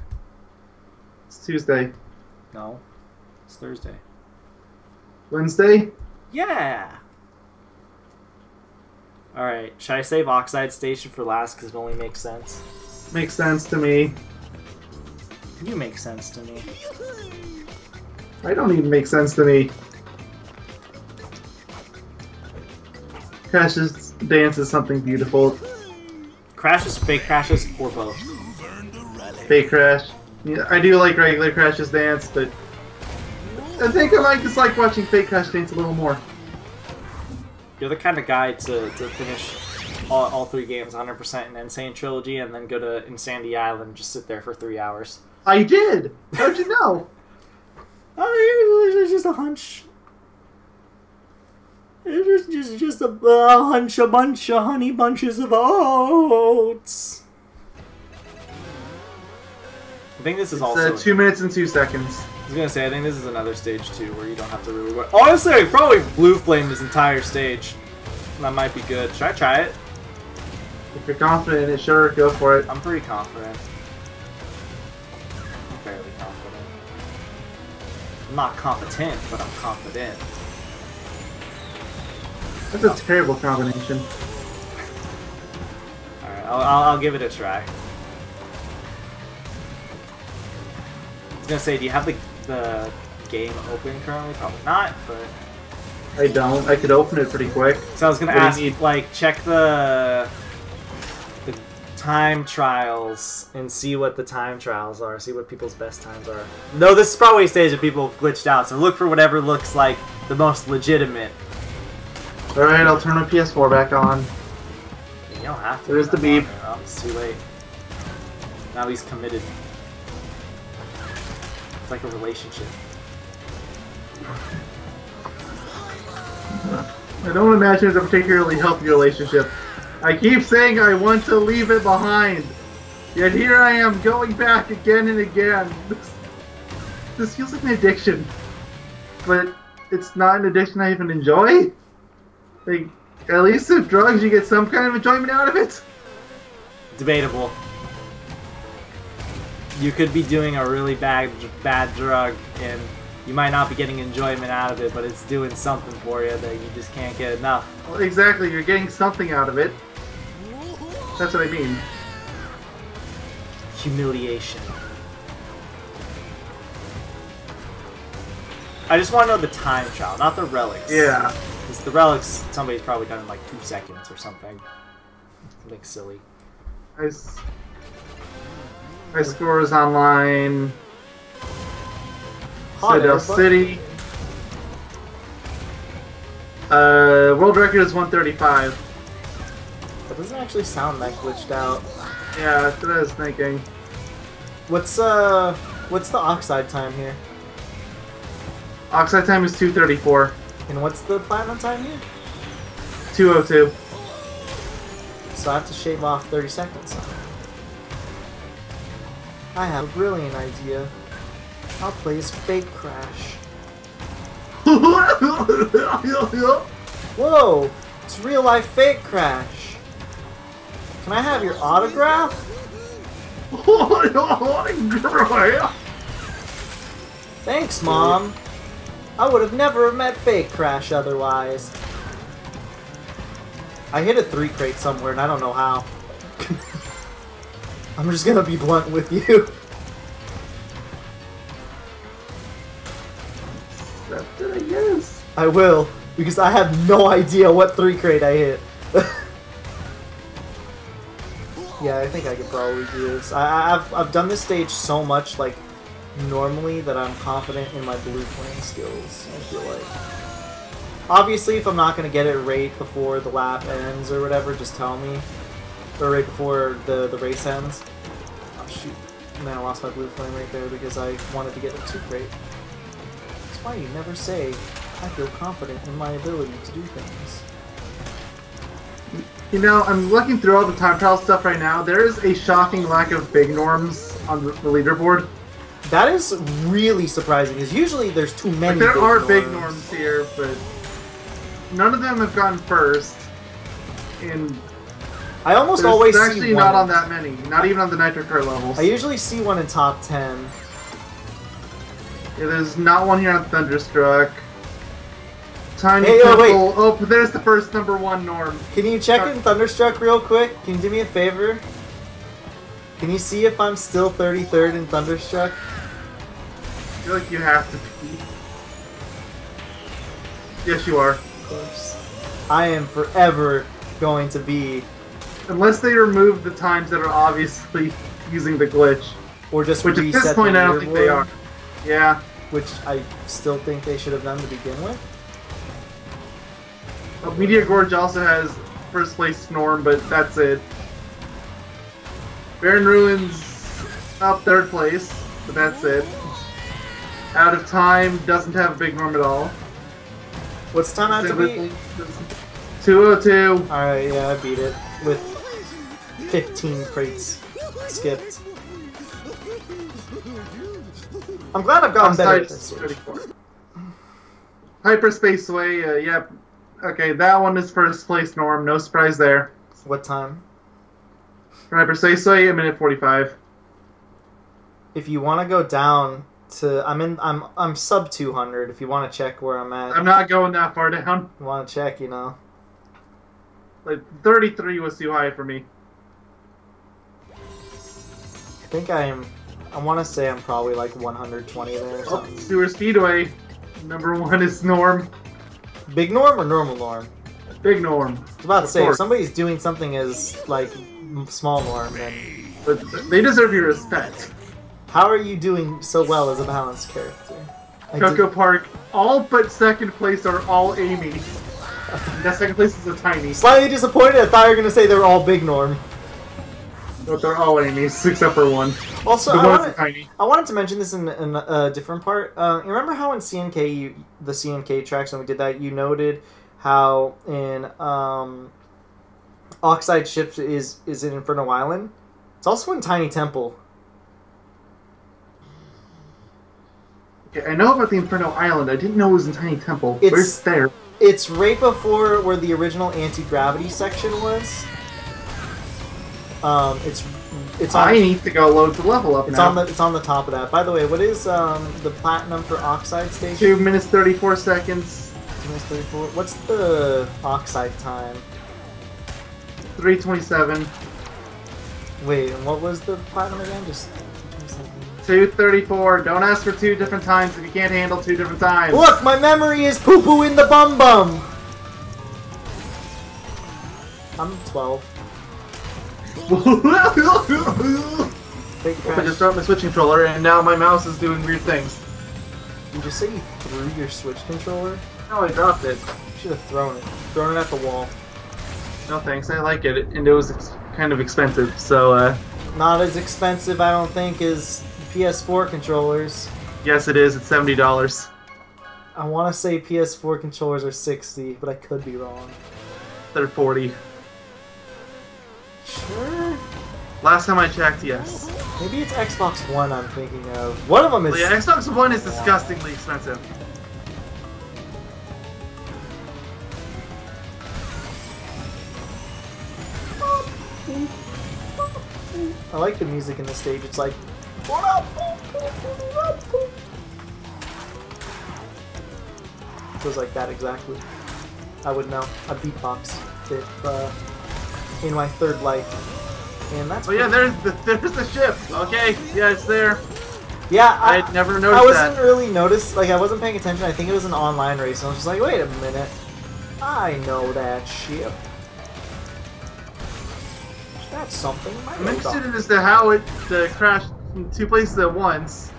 It's Tuesday. No, it's Thursday. Wednesday? Yeah. All right. Should I save Oxide Station for last because it only makes sense? Makes sense to me. You make sense to me. I don't even make sense to me. Crash's dance is something beautiful. Crashes, fake crashes, or both. Fake Crash. Yeah, I do like regular Crash's dance, but I think I might just like watching Fake Crash dance a little more. You're the kind of guy to, to finish all, all three games 100% in N. Sane Trilogy and then go to N. Sanity Island and just sit there for three hours. I did. How'd you know? Oh, it's just a hunch. It's just, just a, a hunch, a bunch of honey bunches of oats. I think this is It's also. uh, two minutes and two seconds. I was gonna say, I think this is another stage too, where you don't have to really work. Honestly, I probably blue flame this entire stage. That might be good. Should I try it? If you're confident in it, sure, go for it. I'm pretty confident. I'm fairly confident. I'm not competent, but I'm confident. That's a terrible combination. Alright, I'll, I'll, I'll give it a try. Gonna say, do you have the, the game open currently? Probably not, but... I don't. I could open it pretty quick. So I was gonna What do you ask, like, check the the time trials and see what the time trials are. See what people's best times are. No, this is probably a stage that people have glitched out. So look for whatever looks like the most legitimate. Alright, I'll turn my PS4 back on. You don't have to. There's the beep. Oh, it's too late. Now he's committed. It's like a relationship. I don't imagine it's a particularly healthy relationship. I keep saying I want to leave it behind. Yet here I am going back again and again. This, this feels like an addiction. But it's not an addiction I even enjoy. Like, at least with drugs you get some kind of enjoyment out of it. Debatable. You could be doing a really bad bad drug and you might not be getting enjoyment out of it, but it's doing something for you that you just can't get enough. Well, exactly, you're getting something out of it. That's what I mean. Humiliation. I just want to know the time trial, not the relics. Yeah. Because the relics, somebody's probably done in like two seconds or something. Like silly. I, s- I scores online. Hot air Citadel button. City. Uh, world record is 135. That doesn't actually sound that glitched out. Yeah, that's what I was thinking. What's uh, what's the oxide time here? Oxide time is 234. And what's the platinum time here? 202. So I have to shave off 30 seconds. I have a brilliant idea. I'll play as Fake Crash. Whoa! It's real life Fake Crash. Can I have your autograph? Thanks, Mom. I would have never met Fake Crash otherwise. I hit a three crate somewhere and I don't know how. I'm just gonna be blunt with you. yes. I will, because I have no idea what three crate I hit. yeah, I think I could probably do this. I, I- I've, I've done this stage so much, like, normally, that I'm confident in my blue flame skills, I feel like. Obviously, if I'm not going to get it right before the lap ends or whatever, just tell me. Or right before the, the race ends. Oh, shoot. Man, I lost my blue flame right there because I wanted to get the two crate. That's why you never say, I feel confident in my ability to do things. You know, I'm looking through all the time trial stuff right now. There is a shocking lack of big norms on the, the leaderboard. That is really surprising, because usually there's too Like, many there big are norms. big norms here, but none of them have gone first. And I almost there's always actually not on that many. Not even on the Nitro Kart levels. I usually see one in top 10. Yeah, there's not one here on Thunderstruck. Tiny Hey, oh, wait. Oh, there's the first number one norm. Can you check in Thunderstruck real quick? Can you do me a favor? Can you see if I'm still 33rd in Thunderstruck? I feel like you have to be. Yes, you are. Of course. I am forever going to be, Unless they remove the times that are obviously using the glitch. or just Which at this point I don't think they are. Yeah. Which I still think they should have done to begin with. Meteor Gorge also has first place norm, but that's it. Barin Ruins up third place, but that's it. Out of time doesn't have a big norm at all. What's time have to beat? 202. Alright, yeah, I beat it with 15 crates skipped. I'm glad I've gotten better at this. Hyperspace Way, uh, yep. Okay, that one is first place norm, no surprise there. What time? Hyperspace Way, a minute 45. If you want to go down to, I'm in, I'm, I'm sub 200. If you want to check where I'm at, I'm not going that far down. want to check, you know. Like, 33 was too high for me. I think I'm, I want to say I'm probably like 120 there or Oh. Sewer Speedway, number one is norm. Big norm or normal norm? Big norm. I was about to say, if somebody's doing something as like small norm, then But they deserve your respect. how are you doing so well as a balanced character? Did- Coco Park, all but second place are all Amy. That second place is a tiny, Slightly disappointed. I thought you were gonna say they were all big norm. But they're all Amy's except for one. Also, I wanted. I wanted to mention this in, in a different part. Uh, remember how in CNK, you, the CNK tracks, when we did that, you noted how in um, Oxide Ships is is in Inferno Island. It's also in Tiny Temple. Okay, I know about the Inferno Island. I didn't know it was in Tiny Temple. It's- Where's there? It's right before where the original anti gravity section was. Um, it's it's on I need to go load the level up it's now. on the it's on the top of that. By the way, what is um the platinum for Oxide Station? Two minutes thirty-four seconds. Two minutes 34. What's the Oxide time? Three twenty-seven. Wait, and what was the platinum again? Just 27. 234. Don't ask for two different times if you can't handle two different times. Look, my memory is poo poo in the bum bum. I'm 12. I just dropped my Switch controller and now my mouse is doing weird things. Did You just say you threw your Switch controller? No, I dropped it. You should have thrown it. Thrown it at the wall. No thanks, I like it, and it was ex- kind of expensive, so uh, Not as expensive, I don't think, as PS4 controllers. yes it is, it's $70. I want to say PS4 controllers are 60, but I could be wrong. They're 40. Sure. Last time I checked, yes. Maybe it's Xbox One I'm thinking of. One of them is. Yeah, Xbox One is disgustingly expensive. I like the music in the stage. It's like. Feels like that exactly. I would know. I beatbox If, uh, in my third life, and that's. Oh yeah, there's the there's the ship. Okay, yeah, it's there. yeah. I, I'd never noticed I wasn't that. really noticed. Like I wasn't paying attention. I think it was an online race, and I was just like, wait a minute. I know that ship. That's something. I'm interested in as to how it uh, crashed in two places at once.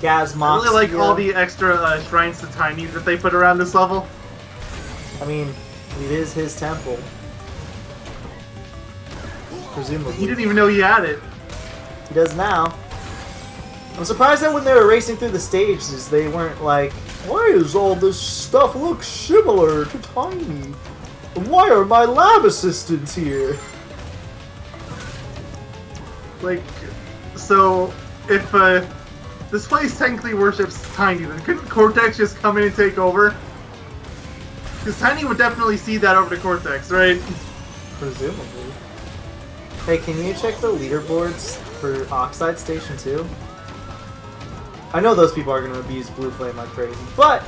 Gaz I really like all the extra uh, shrines to Tiny that they put around this level. I mean, it is his temple. Presumably. He didn't even know he had it. He does now. I'm surprised that when they were racing through the stages, they weren't like, why does all this stuff look similar to Tiny? And why are my lab assistants here? Like, so if uh, this place technically worships Tiny, then couldn't Cortex just come in and take over? Because Tiny would definitely see that over to Cortex, right? Presumably. Hey, can you check the leaderboards for Oxide Station 2? I know those people are going to abuse Blue Flame like crazy, but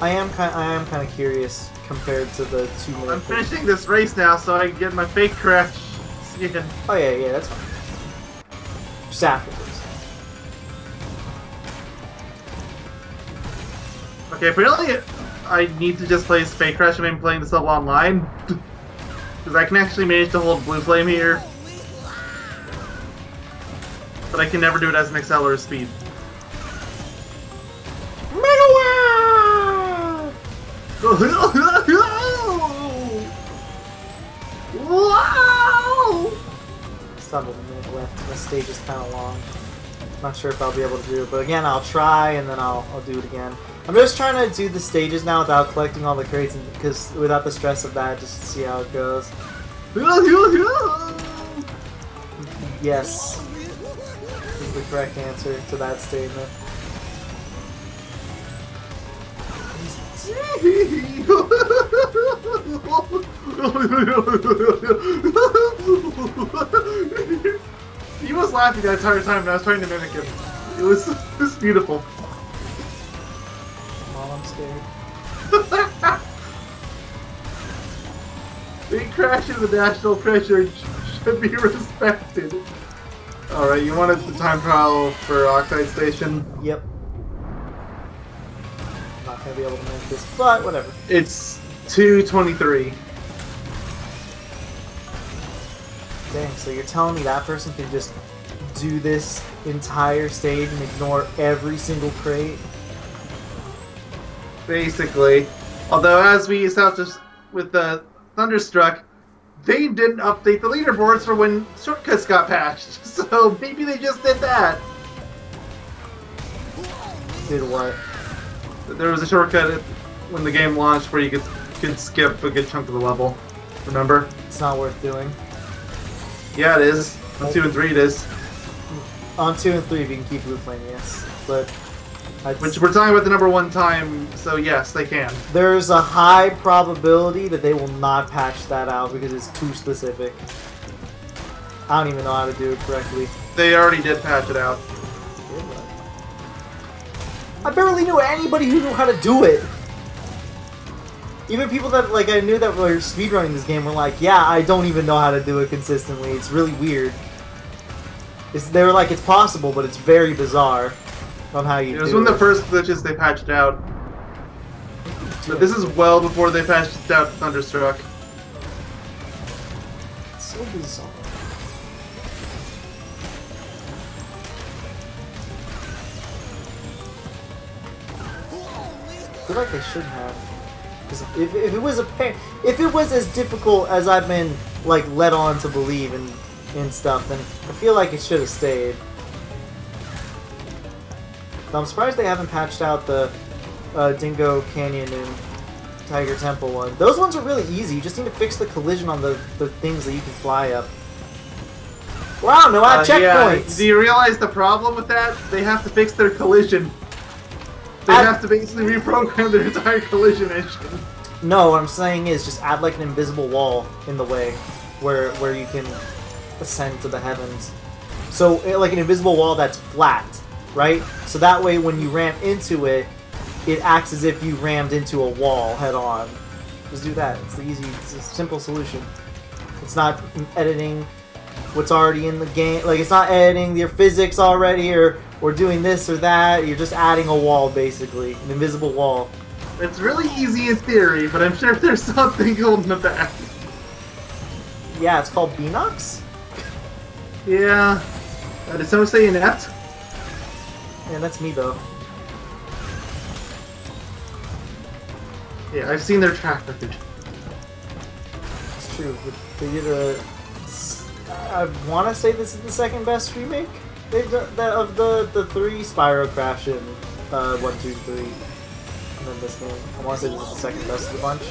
I am kind I am kind of curious compared to the two minute. I'm finishing this race now, so I can get my fake crash skin. Oh yeah, yeah, that's fine. Just afterwards. Okay, apparently I need to just play Space crash. I've been playing this level online. Because I can actually manage to hold Blue Flame here. But I can never do it as an accelerator speed. wow! Still have a minute left. The stage is kind of long. Not sure if I'll be able to do it, but again, I'll try and then I'll, I'll do it again. I'm just trying to do the stages now without collecting all the crates, because without the stress of that, just to see how it goes. Yes, is the correct answer to that statement. he was laughing that entire time and I was trying to mimic him. It was, it was beautiful. I'm scared. Big crash into the national treasure should be respected. Alright, you wanted the time trial for Oxide Station? Yep. Not gonna be able to make this, but whatever. It's 223. Dang, so you're telling me that person can just do this entire stage and ignore every single crate? Basically. Although, as we established with the Thunderstruck, they didn't update the leaderboards for when shortcuts got patched. So maybe they just did that. Did what? There was a shortcut when the game launched where you could could skip a good chunk of the level. Remember? It's not worth doing. Yeah, it is. On two and three, it is. On 2 and 3, if you can keep Flame, yes. But I'd Which we're talking about the number one time, so yes, they can. there's a high probability that they will not patch that out because it's too specific. I don't even know how to do it correctly. They already did patch it out. I barely knew anybody who knew how to do it. even people that like I knew that were speedrunning this game were like, yeah, I don't even know how to do it consistently. It's really weird. It's, they were like, it's possible, but it's very bizarre on how you It was do one of the first glitches they patched out. But this is well before they patched out Thunderstruck. It's so bizarre. I feel like they should have. 'Cause if, if it was a if it was as difficult as I've been like led on to believe and and stuff, then I feel like it should have stayed. So I'm surprised they haven't patched out the uh, Dingo Canyon and Tiger Temple one. Those ones are really easy. You just need to fix the collision on the, the things that you can fly up. Wow, no Uh, odd yeah, checkpoints! do you realize the problem with that? They have to fix their collision. They I- have to basically reprogram their entire collision engine. No, what I'm saying is just add like an invisible wall in the way where where you can ascend to the heavens. So eh, like an invisible wall that's flat, right? So that way when you ram into it, it acts as if you rammed into a wall head on. Just do that. It's the easy, it's a simple solution. It's not editing what's already in the game. Like it's not editing your physics already or or doing this or that. You're just adding a wall basically, an invisible wall. It's really easy in theory, but I'm sure there's something holding it back. Yeah, it's called Beenox. Yeah. Uh, did someone say inept? Yeah, that's me though. Yeah, I've seen their track record. It's true. They did a. I want to say this is the second best remake they've done that of the the three Spyro Crash and uh, one, two, three, and then this game. I want to say this is the second best of the bunch.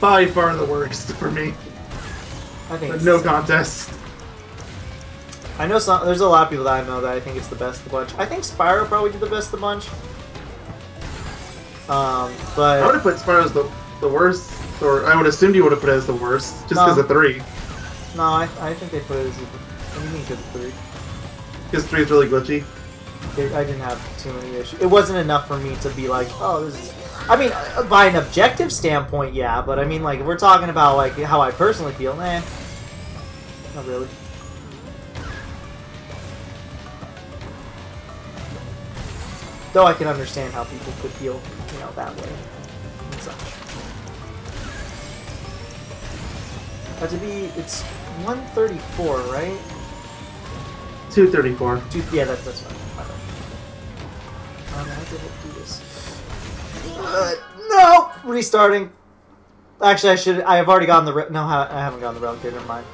By far the worst for me. I think. But no contest. I know some. There's a lot of people that I know that I think it's the best of the bunch. I think Spyro probably did the best of the bunch. Um, but I would have put Spyro as the, the worst, or I would assume you would have put it as the worst, just No. because of 3. no, I, I think they put it as. What do you mean good three? Because 3 is really glitchy. It, I didn't have too many issues. It wasn't enough for me to be like, oh, this is. I mean, uh, by an objective standpoint, yeah, but I mean, like, if we're talking about like how I personally feel, eh, not really. Though I can understand how people could feel, you know, that way and such. But to be, it's 134, right? 234. Two, yeah, that's that's fine. Bad. Um, how did it do this? Uh, no, restarting. Actually, I should. I have already gotten the. No, I haven't gotten the relic here. Never mind.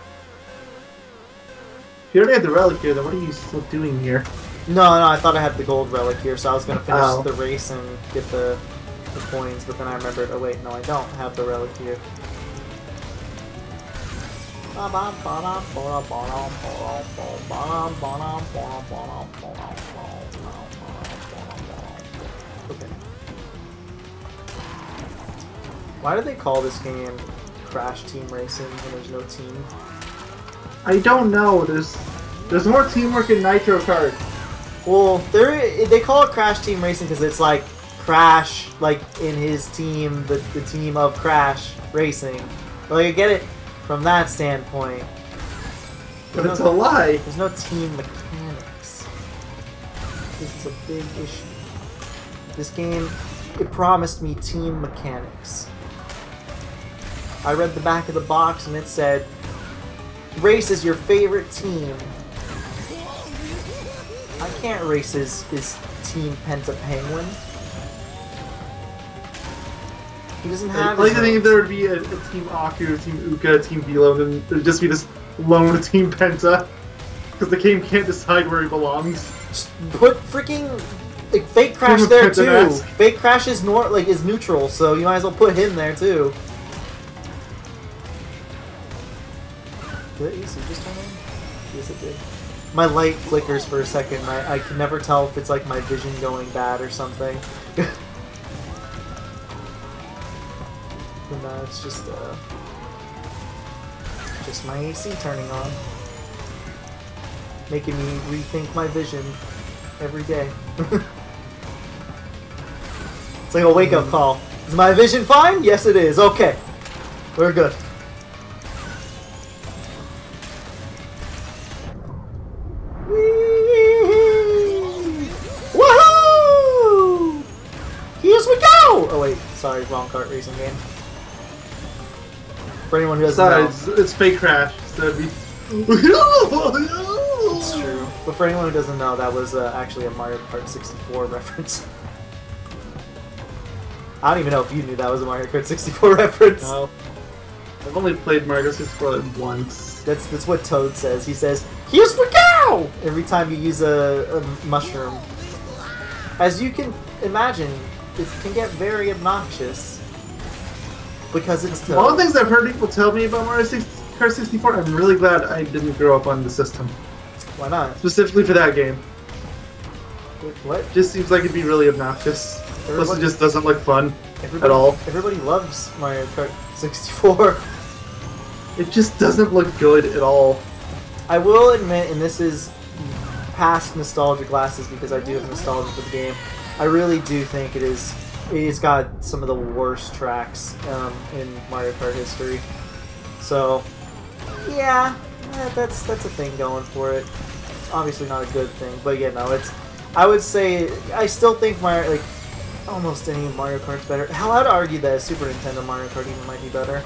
If you already have the relic here, then what are you still doing here? No, no, I thought I had the gold relic here, so I was gonna finish Oh. the race and get the the coins. But then I remembered. Oh wait, no, I don't have the relic here. Okay. Why do they call this game Crash Team Racing when there's no team? I don't know. There's there's more teamwork in Nitro Kart. Well, they they call it Crash Team Racing because it's like Crash, like in his team, the, the team of Crash Racing. Like I get it from that standpoint. But it's a lie. There's no team mechanics. This is a big issue. This game, it promised me team mechanics. I read the back of the box and it said, race is your favorite team. I can't race his, as Team Penta Penguin. He doesn't I have like his to think there would be a, a team Aku, a team Uka, a team Velo, then there'd just be this lone team Penta. Because the game can't decide where he belongs. Just put freaking like, fake crash there Penta too. Mask. Fake crash is nor like is neutral, so you might as well put him there too. Did AC just turn on? Yes, it did. My light flickers for a second. I, I can never tell if it's like my vision going bad or something. but no, it's just uh, just my AC turning on, making me rethink my vision every day. It's like a wake up call. Is my vision fine? Yes, it is. Okay. We're good. Sorry, wrong kart racing game. For anyone who doesn't know, it's fake crash, so it'd be. it's true. But for anyone who doesn't know, that was uh, actually a Mario Kart 64 reference. I don't even know if you knew that was a Mario Kart 64 reference. No. I've only played Mario Kart 64 like once. That's that's what Toad says. He says, "Here's we go!" Every time you use a, a mushroom. As you can imagine, it can get very obnoxious because it's Toad. One of the things I've heard people tell me about Mario 6 Kart 64, I'm really glad I didn't grow up on the system. Why not? Specifically for that game. What? Just seems like it'd be really obnoxious. Plus, it just doesn't look fun Everybody, at all. Everybody loves Mario Kart 64. It just doesn't look good at all. I will admit, and this is past nostalgia glasses because I do have nostalgia for the game. I really do think it is. It's got some of the worst tracks um, in Mario Kart history. So, yeah, eh, that's that's a thing going for it. It's obviously not a good thing, but yeah, no, it's. I would say I still think Mario like almost any Mario Kart's better. Hell, I'd argue that a Super Nintendo Mario Kart even might be better.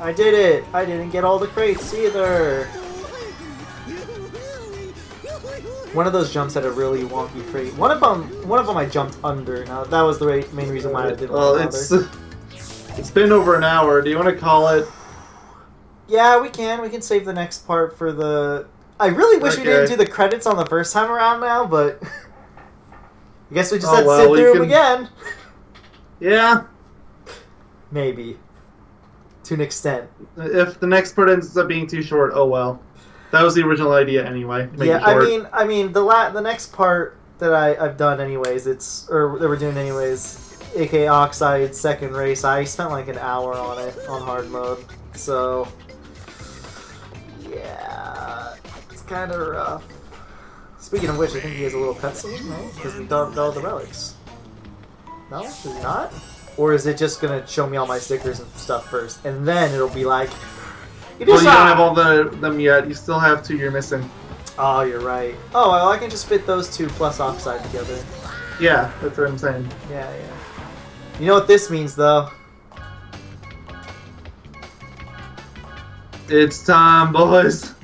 I did it! I didn't get all the crates either! One of those jumps had a really wonky crate. One of them, one of them I jumped under. Now that was the main reason why I didn't Well, it's it's been over an hour. Do you want to call it? Yeah, we can. We can save the next part for the. I really wish we didn't do the credits on the first time around now, but I guess we just Oh, had to well, sit through can- them again. Yeah. Maybe to an extent. If the next part ends up being too short, oh well. That was the original idea anyway. Yeah. I mean, I mean the la- the next part that I I've done anyways. It's or that we're doing anyways. AK Oxide second race. I spent like an hour on it on hard mode. So yeah, it's kind of rough. Speaking of which, I think he has a little cutscene, right? Because we dumped all the relics. No, is he not? Or is it just gonna show me all my stickers and stuff first, and then it'll be like, it well, you don't uh, have all the them yet. You still have two you're missing. Oh, you're right. Oh, well, I can just fit those two plus oxide together. Yeah, that's what I'm saying. Yeah, yeah. You know what this means, though? It's time, boys.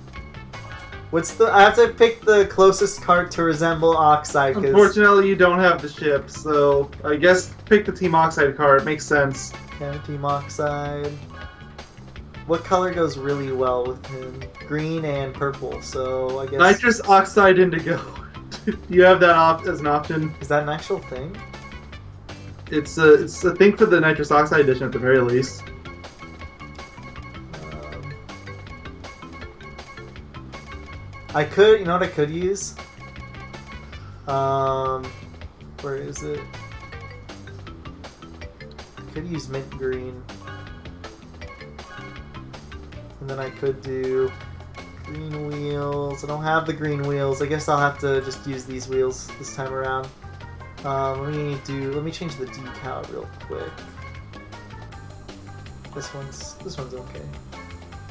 What's the? I have to pick the closest card to resemble oxide. Cause Unfortunately, you don't have the ship, so I guess pick the Team Oxide card. Makes sense. Yeah, team oxide. What color goes really well with him? Green and purple. So I guess Nitrous Oxide Indigo. you have that op- as an option. is that an actual thing? It's a it's a thing for the Nitrous Oxide edition at the very least. Um, I could, you know what I could use? Um, where is it? I could use mint green. Then I could do green wheels. I don't have the green wheels. I guess I'll have to just use these wheels this time around. Um, let me do. Let me change the decal real quick. This one's this one's okay.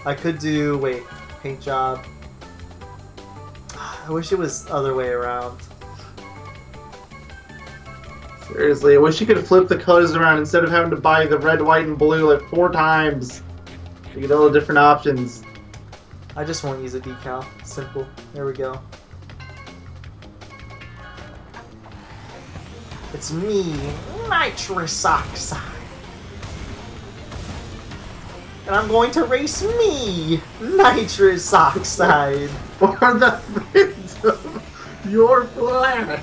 I could do wait paint job. I wish it was other way around. Seriously, I wish you could flip the colors around instead of having to buy the red, white, and blue like four times. You get all the different options. I just won't use a decal. Simple. There we go. It's me, nitrous oxide. And I'm going to race me, nitrous oxide. For the fate of your planet.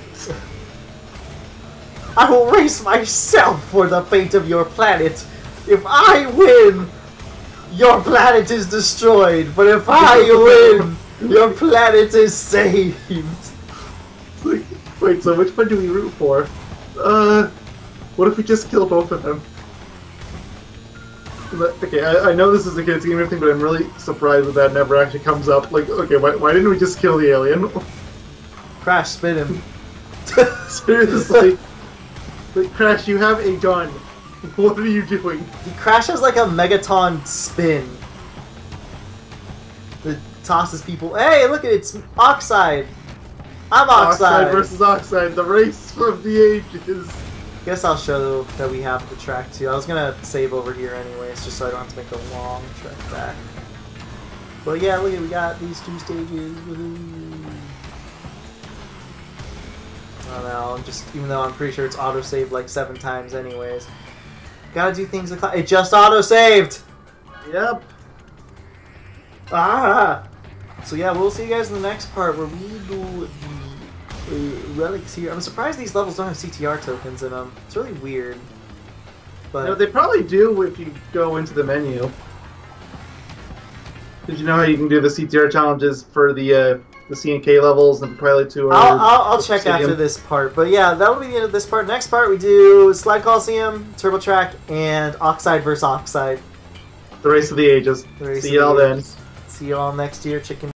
I will race myself for the fate of your planet. If I win, your planet is destroyed. But if I win, your planet is saved. Wait, so which one do we root for? Uh, what if we just kill both of them? Okay, I, I know this is a kids game everything, but I'm really surprised that that never actually comes up. Like, okay, why, why didn't we just kill the alien? Crash, spin him. Seriously. Like, Crash, you have a gun. What are you doing? He crashes like a Megaton spin. That tosses people. Hey, look at it, it's Oxide. I'm Oxide. Oxide versus Oxide, the race of the ages. Guess I'll show that we have the track too. I was gonna save over here anyways, just so I don't have to make a long trek back. But yeah, look at we got these two stages. I don't know. I'm just even though I'm pretty sure it's auto saved like seven times anyways. Gotta do things. Like, it just auto saved. Yep. Ah. So yeah, we'll see you guys in the next part where we do the uh, relics here. I'm surprised these levels don't have CTR tokens in them. It's really weird. But No, they probably do if you go into the menu. Did you know how you can do the CTR challenges for the uh, the CNK levels and Pilot 2 or I'll, I'll, I'll check Stadium? after this part. But yeah, that'll be the end of this part. Next part, we do Slide Coliseum, Turbo Track, and Oxide versus Oxide. The race of the ages. The See y'all then. See you all next year, Chicken